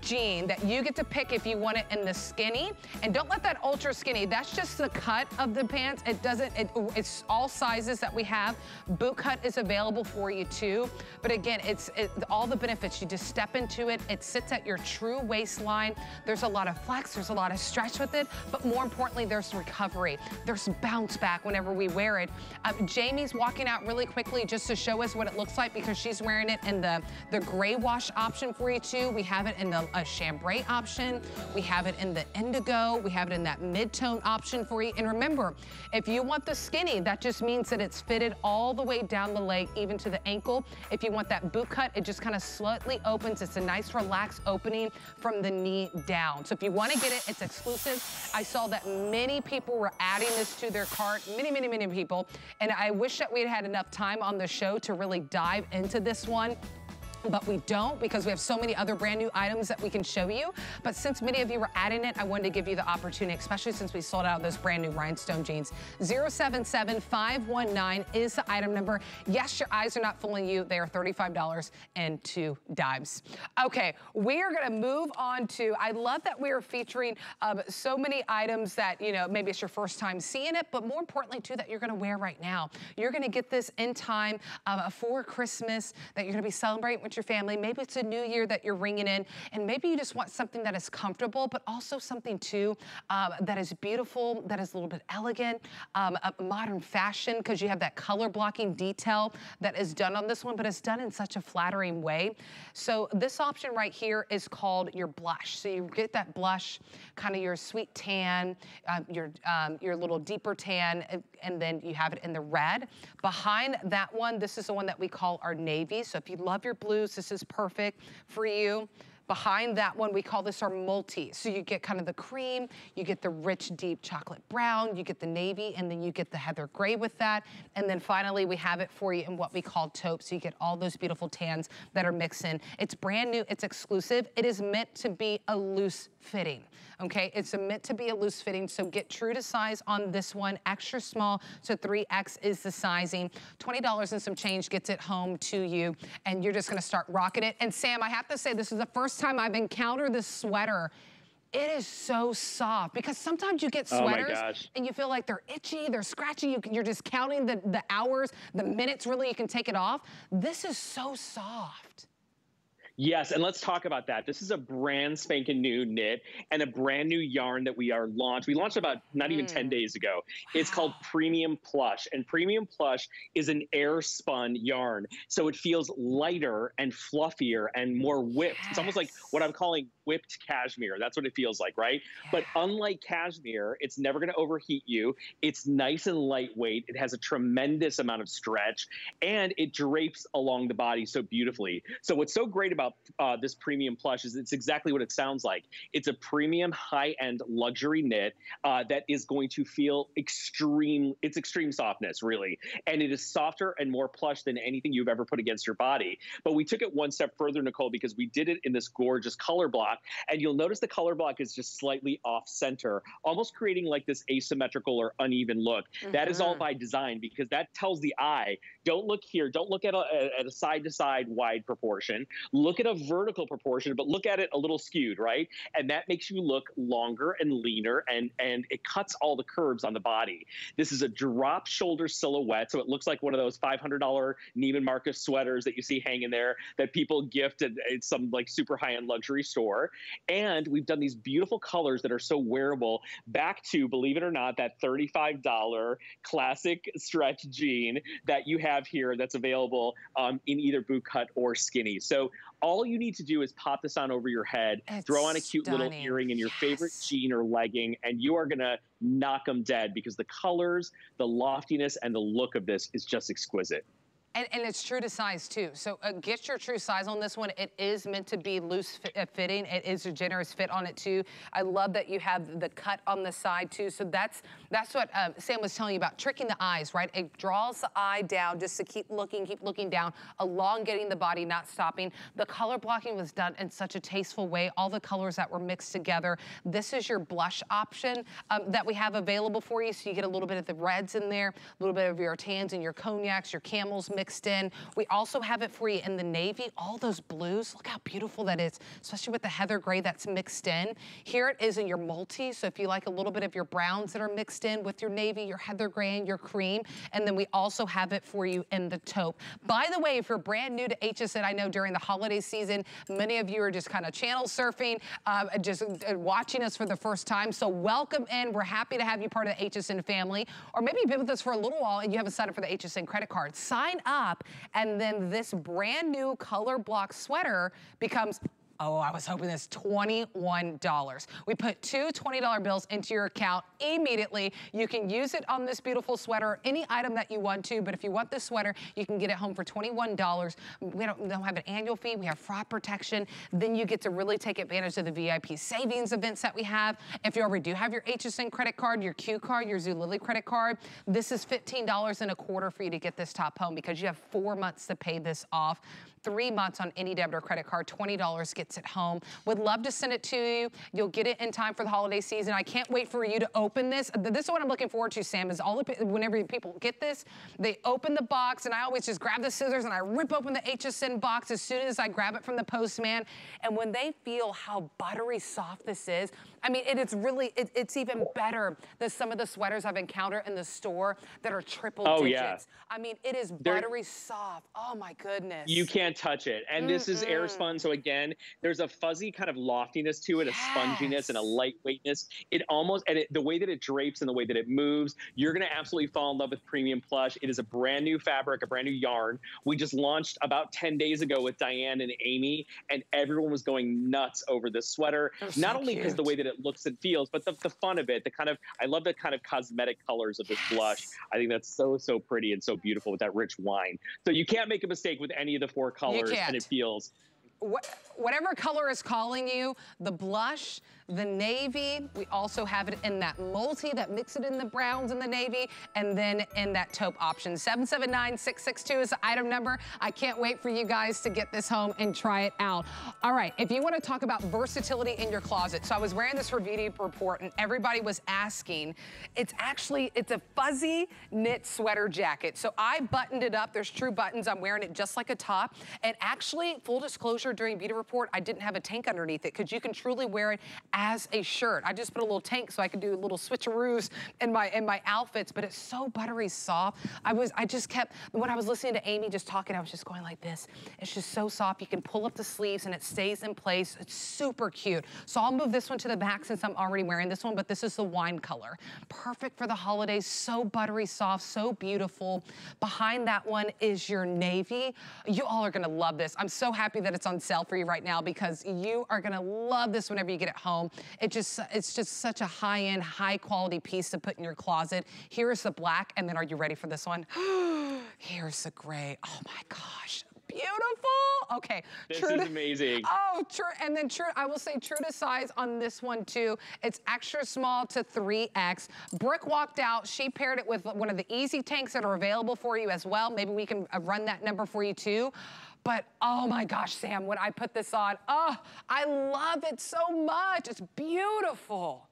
jean that you get to pick if you want it in the skinny. And don't let that ultra skinny, that's just the cut of the pants. It doesn't, it, it's all sizes that we have. Boot cut is available for you too. But again, it's it, all the benefits. You just step into it. It sits at your true waistline. There's a lot of flex, there's a lot of stretch with it, but more importantly, there's recovery. There's bounce back whenever we wear it. Um, Jamie's walking out really quickly just to show us what it looks like because she's wearing it in the, the gray wash option for you too. We have it in the a chambray option. We have it in the indigo. We have it in that mid-tone option for you. And remember, if you want the skinny, that just means that it's fitted all the way down the leg, even to the ankle. If you want that boot cut, it just kind of opens. It's a nice relaxed opening from the knee down. So if you want to get it, it's exclusive. I saw that many people were adding this to their cart, many, many, many people. And I wish that we had had enough time on the show to really dive into this one but we don't because we have so many other brand new items that we can show you. But since many of you were adding it, I wanted to give you the opportunity, especially since we sold out those brand new rhinestone jeans. 077519 is the item number. Yes, your eyes are not fooling you. They are $35 and two dimes. Okay, we are gonna move on to, I love that we are featuring um, so many items that, you know, maybe it's your first time seeing it, but more importantly too, that you're gonna wear right now. You're gonna get this in time uh, for Christmas, that you're gonna be celebrating with your family. Maybe it's a new year that you're ringing in, and maybe you just want something that is comfortable, but also something too um, that is beautiful, that is a little bit elegant, um, modern fashion, because you have that color blocking detail that is done on this one, but it's done in such a flattering way. So this option right here is called your blush. So you get that blush, kind of your sweet tan, uh, your, um, your little deeper tan, and then you have it in the red. Behind that one, this is the one that we call our navy. So if you love your blues, this is perfect for you. Behind that one, we call this our multi. So you get kind of the cream, you get the rich, deep chocolate brown, you get the navy, and then you get the heather gray with that. And then finally, we have it for you in what we call taupe. So you get all those beautiful tans that are mixed in. It's brand new, it's exclusive. It is meant to be a loose fitting, okay? It's meant to be a loose fitting, so get true to size on this one, extra small, so 3X is the sizing. $20 and some change gets it home to you, and you're just gonna start rocking it. And Sam, I have to say, this is the first time I've encountered this sweater it is so soft because sometimes you get oh sweaters oh and you feel like they're itchy, they're scratchy, you, you're just counting the, the hours, the minutes really you can take it off. This is so soft. Yes, and let's talk about that. This is a brand spanking new knit and a brand new yarn that we are launched. We launched about not even 10 hmm. days ago. It's called Premium Plush, and Premium Plush is an air spun yarn. So it feels lighter and fluffier and more whipped. Yes. It's almost like what I'm calling whipped cashmere. That's what it feels like, right? Yeah. But unlike cashmere, it's never going to overheat you. It's nice and lightweight. It has a tremendous amount of stretch and it drapes along the body so beautifully. So what's so great about about uh, this premium plush is it's exactly what it sounds like. It's a premium high-end luxury knit uh, that is going to feel extreme, it's extreme softness, really. And it is softer and more plush than anything you've ever put against your body. But we took it one step further, Nicole, because we did it in this gorgeous color block. And you'll notice the color block is just slightly off center, almost creating like this asymmetrical or uneven look. Mm -hmm. That is all mm-hmm. by design because that tells the eye, don't look here, don't look at a, at a side-to-side -side wide proportion. Look at a vertical proportion, but look at it a little skewed, right? And that makes you look longer and leaner and, and it cuts all the curves on the body. This is a drop shoulder silhouette. So it looks like one of those $500 Neiman Marcus sweaters that you see hanging there that people gift at, at some like super high end luxury store. And we've done these beautiful colors that are so wearable back to, believe it or not, that $35 classic stretch jean that you have here that's available um, in either boot cut or skinny. So all you need to do is pop this on over your head, it's throw on a cute stunning. little earring in your yes. favorite jean or legging, and you are going to knock them dead because the colors, the loftiness, and the look of this is just exquisite. And, and, it's true to size too. So uh, get your true size on this one. It is meant to be loose uh, fitting. It is a generous fit on it too. I love that you have the cut on the side too. So that's that's what um, Sam was telling you about, tricking the eyes, right? It draws the eye down just to keep looking, keep looking down, elongating the body, not stopping. The color blocking was done in such a tasteful way. All the colors that were mixed together. This is your blush option um, that we have available for you. So you get a little bit of the reds in there, a little bit of your tans and your cognacs, your camels mixed in. We also have it for you in the navy, all those blues. Look how beautiful that is, especially with the heather gray that's mixed in. Here it is in your multi, so if you like a little bit of your browns that are mixed in with your navy, your heather gray, and your cream. And then we also have it for you in the taupe. By the way, if you're brand new to HSN, I know during the holiday season, many of you are just kind of channel surfing, uh, just uh, watching us for the first time. So welcome in. We're happy to have you part of the HSN family. Or maybe you've been with us for a little while and you haven't signed up for the HSN credit card. Sign up and then this brand new color block sweater becomes Oh, I was hoping this, $21. We put two $20 bills into your account immediately. You can use it on this beautiful sweater, any item that you want to, but if you want this sweater, you can get it home for $21. We don't, don't have an annual fee, we have fraud protection. Then you get to really take advantage of the VIP savings events that we have. If you already do have your HSN credit card, your Q card, your Zulily credit card, this is $15 and a quarter for you to get this top home because you have four months to pay this off three months on any debit or credit card. $20 gets it home. Would love to send it to you. You'll get it in time for the holiday season. I can't wait for you to open this. This is what I'm looking forward to, Sam, is all the, whenever people get this, they open the box and I always just grab the scissors and I rip open the HSN box as soon as I grab it from the postman. And when they feel how buttery soft this is, I mean, it is really, it, it's even better than some of the sweaters I've encountered in the store that are triple oh, digits. Yeah. I mean, it is buttery soft. Oh my goodness. You can't touch it. And mm -mm. this is air spun. So again, there's a fuzzy kind of loftiness to it, yes. a sponginess and a lightweightness. It almost, and it, the way that it drapes and the way that it moves, you're going to absolutely fall in love with premium plush. It is a brand new fabric, a brand new yarn. We just launched about 10 days ago with Diane and Amy, and everyone was going nuts over this sweater. Not only because the way that it looks and feels, but the, the fun of it, the kind of, I love the kind of cosmetic colors of this blush. I think that's so, so pretty and so beautiful with that rich wine. So you can't make a mistake with any of the four colors, and it feels what, whatever color is calling you, the blush, the navy. We also have it in that multi that mix it in the browns and the navy, and then in that taupe option. 779662 is the item number. I can't wait for you guys to get this home and try it out. All right, if you want to talk about versatility in your closet, so I was wearing this for Beauty Report, and everybody was asking. It's actually, it's a fuzzy knit sweater jacket. So I buttoned it up. There's true buttons. I'm wearing it just like a top. And actually, full disclosure, during Beauty Report, I didn't have a tank underneath it because you can truly wear it as a shirt. I just put a little tank so I could do little switcheroos in my in my outfits, but it's so buttery soft. I was I just kept when I was listening to Amy just talking, I was just going like this. It's just so soft. You can pull up the sleeves and it stays in place. It's super cute. So I'll move this one to the back since I'm already wearing this one, but this is the wine color. Perfect for the holidays. So buttery soft, so beautiful. Behind that one is your navy. You all are gonna love this. I'm so happy that it's on sale for you right now because you are gonna love this whenever you get it home. It just, it's just such a high-end, high-quality piece to put in your closet. Here is the black, and then are you ready for this one? Here's the gray. Oh my gosh, beautiful. Okay. This true is to, amazing. Oh, true. And then true, I will say true to size on this one too. It's extra small to 3X. Brooke walked out. She paired it with one of the easy tanks that are available for you as well. Maybe we can uh, run that number for you too. But oh my gosh, Sam, when I put this on, oh, I love it so much. It's beautiful.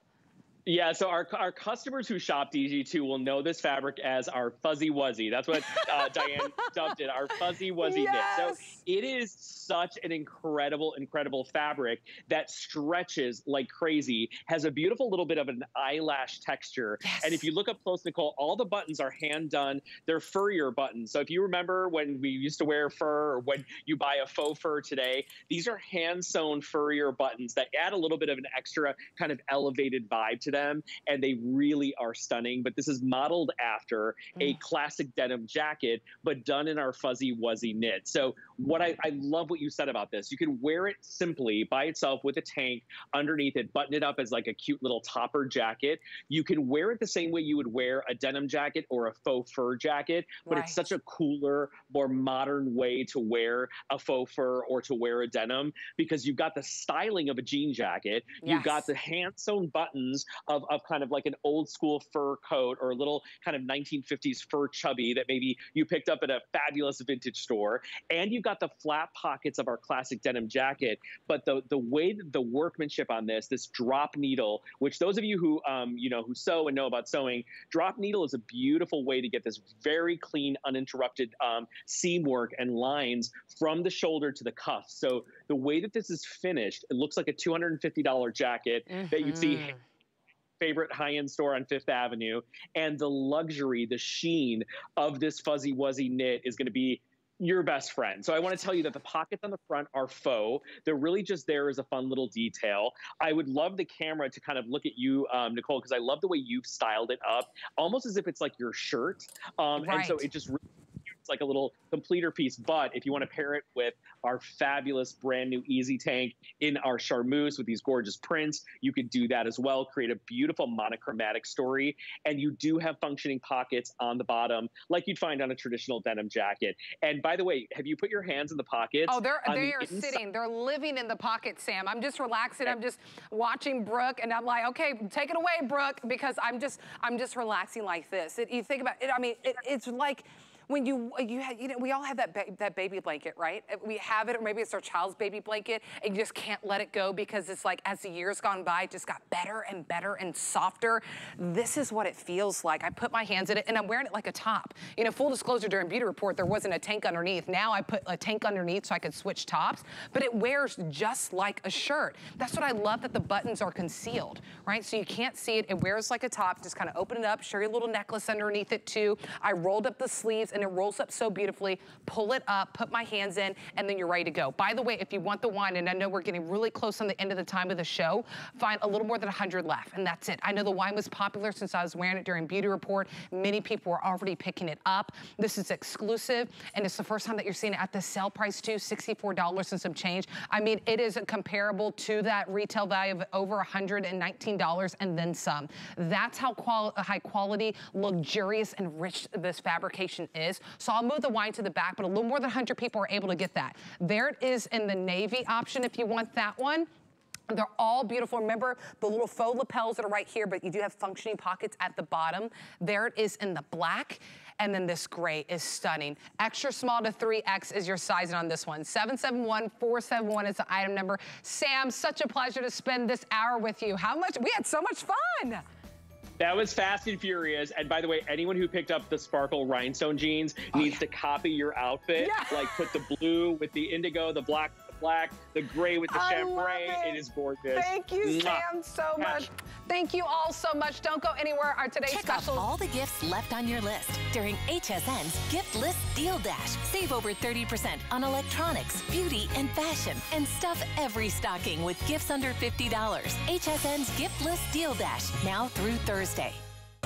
Yeah, so our, our customers who shop DG2 will know this fabric as our fuzzy wuzzy. That's what uh, Diane dubbed it, our fuzzy wuzzy yes. knit. So it is such an incredible, incredible fabric that stretches like crazy, has a beautiful little bit of an eyelash texture. Yes. And if you look up close, Nicole, all the buttons are hand done. They're furrier buttons. So if you remember when we used to wear fur or when you buy a faux fur today, these are hand sewn furrier buttons that add a little bit of an extra kind of elevated vibe to them them, and they really are stunning. But this is modeled after a mm. classic denim jacket, but done in our fuzzy wuzzy knit. So what I, I love what you said about this. You can wear it simply by itself with a tank underneath it, button it up as like a cute little topper jacket. You can wear it the same way you would wear a denim jacket or a faux fur jacket, but right. it's such a cooler, more modern way to wear a faux fur or to wear a denim because you've got the styling of a jean jacket, yes. you've got the hand sewn buttons of, of kind of like an old school fur coat or a little kind of 1950s fur chubby that maybe you picked up at a fabulous vintage store. And you've got the flat pockets of our classic denim jacket. But the, the way that the workmanship on this, this drop needle, which those of you who, um, you know, who sew and know about sewing, drop needle is a beautiful way to get this very clean, uninterrupted um, seam work and lines from the shoulder to the cuff. So the way that this is finished, it looks like a $250 jacket mm -hmm. that you'd see favorite high-end store on Fifth Avenue, and the luxury, the sheen of this fuzzy wuzzy knit is going to be your best friend. So I want to tell you that the pockets on the front are faux. They're really just there as a fun little detail. I would love the camera to kind of look at you, um, Nicole, because I love the way you've styled it up, almost as if it's like your shirt. Um, right. And so it just really like a little completer piece. But if you want to pair it with our fabulous brand new Easy Tank in our charmeuse with these gorgeous prints, you could do that as well. Create a beautiful monochromatic story. And you do have functioning pockets on the bottom, like you'd find on a traditional denim jacket. And by the way, have you put your hands in the pockets? Oh, they're, they the are sitting. They're living in the pocket, Sam. I'm just relaxing. I'm just watching Brooke, and I'm like, okay, take it away, Brooke, because I'm just, I'm just relaxing like this. It, you think about it. I mean, it, it's like when you, uh, you, have, you know, we all have that, ba that baby blanket, right? Uh, we have it, or maybe it's our child's baby blanket, and you just can't let it go because it's like, as the years gone by, it just got better and better and softer. This is what it feels like. I put my hands in it, and I'm wearing it like a top. You know, full disclosure, during Beauty Report, there wasn't a tank underneath. Now I put a tank underneath so I could switch tops, but it wears just like a shirt. That's what I love that the buttons are concealed, right? So you can't see it. It wears like a top. Just kind of open it up, show your little necklace underneath it too. I rolled up the sleeves and it rolls up so beautifully. Pull it up, put my hands in, and then you're ready to go. By the way, if you want the wine, and I know we're getting really close on the end of the time of the show, find a little more than 100 left, and that's it. I know the wine was popular since I was wearing it during Beauty Report. Many people were already picking it up. This is exclusive, and it's the first time that you're seeing it at the sale price too, $64 and some change. I mean, it is comparable to that retail value of over $119 and then some. That's how quali high quality, luxurious, and rich this fabrication is. So I'll move the wine to the back, but a little more than 100 people are able to get that. There it is in the navy option if you want that one. They're all beautiful. Remember the little faux lapels that are right here, but you do have functioning pockets at the bottom. There it is in the black. And then this gray is stunning. Extra small to 3X is your sizing on this one. 771471 is the item number. Sam, such a pleasure to spend this hour with you. How much? We had so much fun. That was Fast and Furious. And by the way, anyone who picked up the sparkle rhinestone jeans oh, needs yeah. to copy your outfit. Yeah. Like put the blue with the indigo, the black black, the gray with the chambray. It. it is gorgeous. Thank you, Mwah. Sam, so much. Thank you all so much. Don't go anywhere. Our today's Check special. Check all the gifts left on your list during HSN's Gift List Deal Dash. Save over 30% on electronics, beauty, and fashion. And stuff every stocking with gifts under $50. HSN's Gift List Deal Dash, now through Thursday.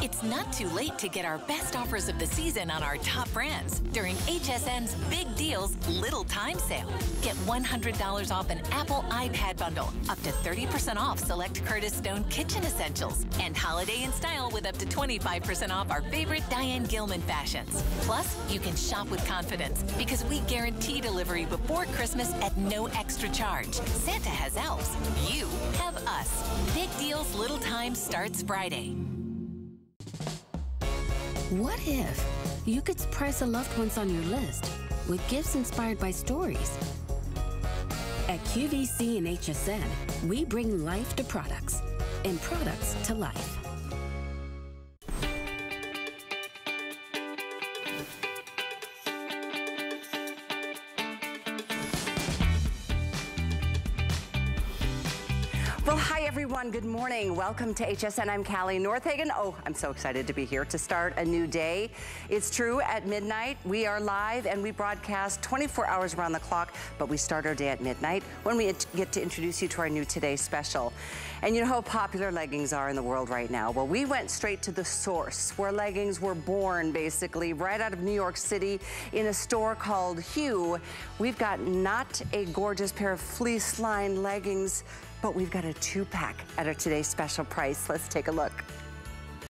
It's not too late to get our best offers of the season on our top brands during HSN's Big Deals Little Time Sale. Get $100 off an Apple iPad bundle, up to 30% off select Curtis Stone kitchen essentials, and holiday in style with up to 25% off our favorite Diane Gilman fashions. Plus, you can shop with confidence because we guarantee delivery before Christmas at no extra charge. Santa has elves. You have us. Big Deals Little Time starts Friday. What if you could surprise the loved ones on your list with gifts inspired by stories? At QVC and HSN, we bring life to products and products to life. Everyone. Good morning. Welcome to HSN. I'm Callie Northagen. Oh, I'm so excited to be here to start a new day. It's true, at midnight, we are live and we broadcast 24 hours around the clock, but we start our day at midnight when we get to introduce you to our new Today special. And you know how popular leggings are in the world right now? Well, we went straight to the source where leggings were born, basically, right out of New York City in a store called Hue. We've got not a gorgeous pair of fleece lined leggings but we've got a two pack at our today's special price. Let's take a look.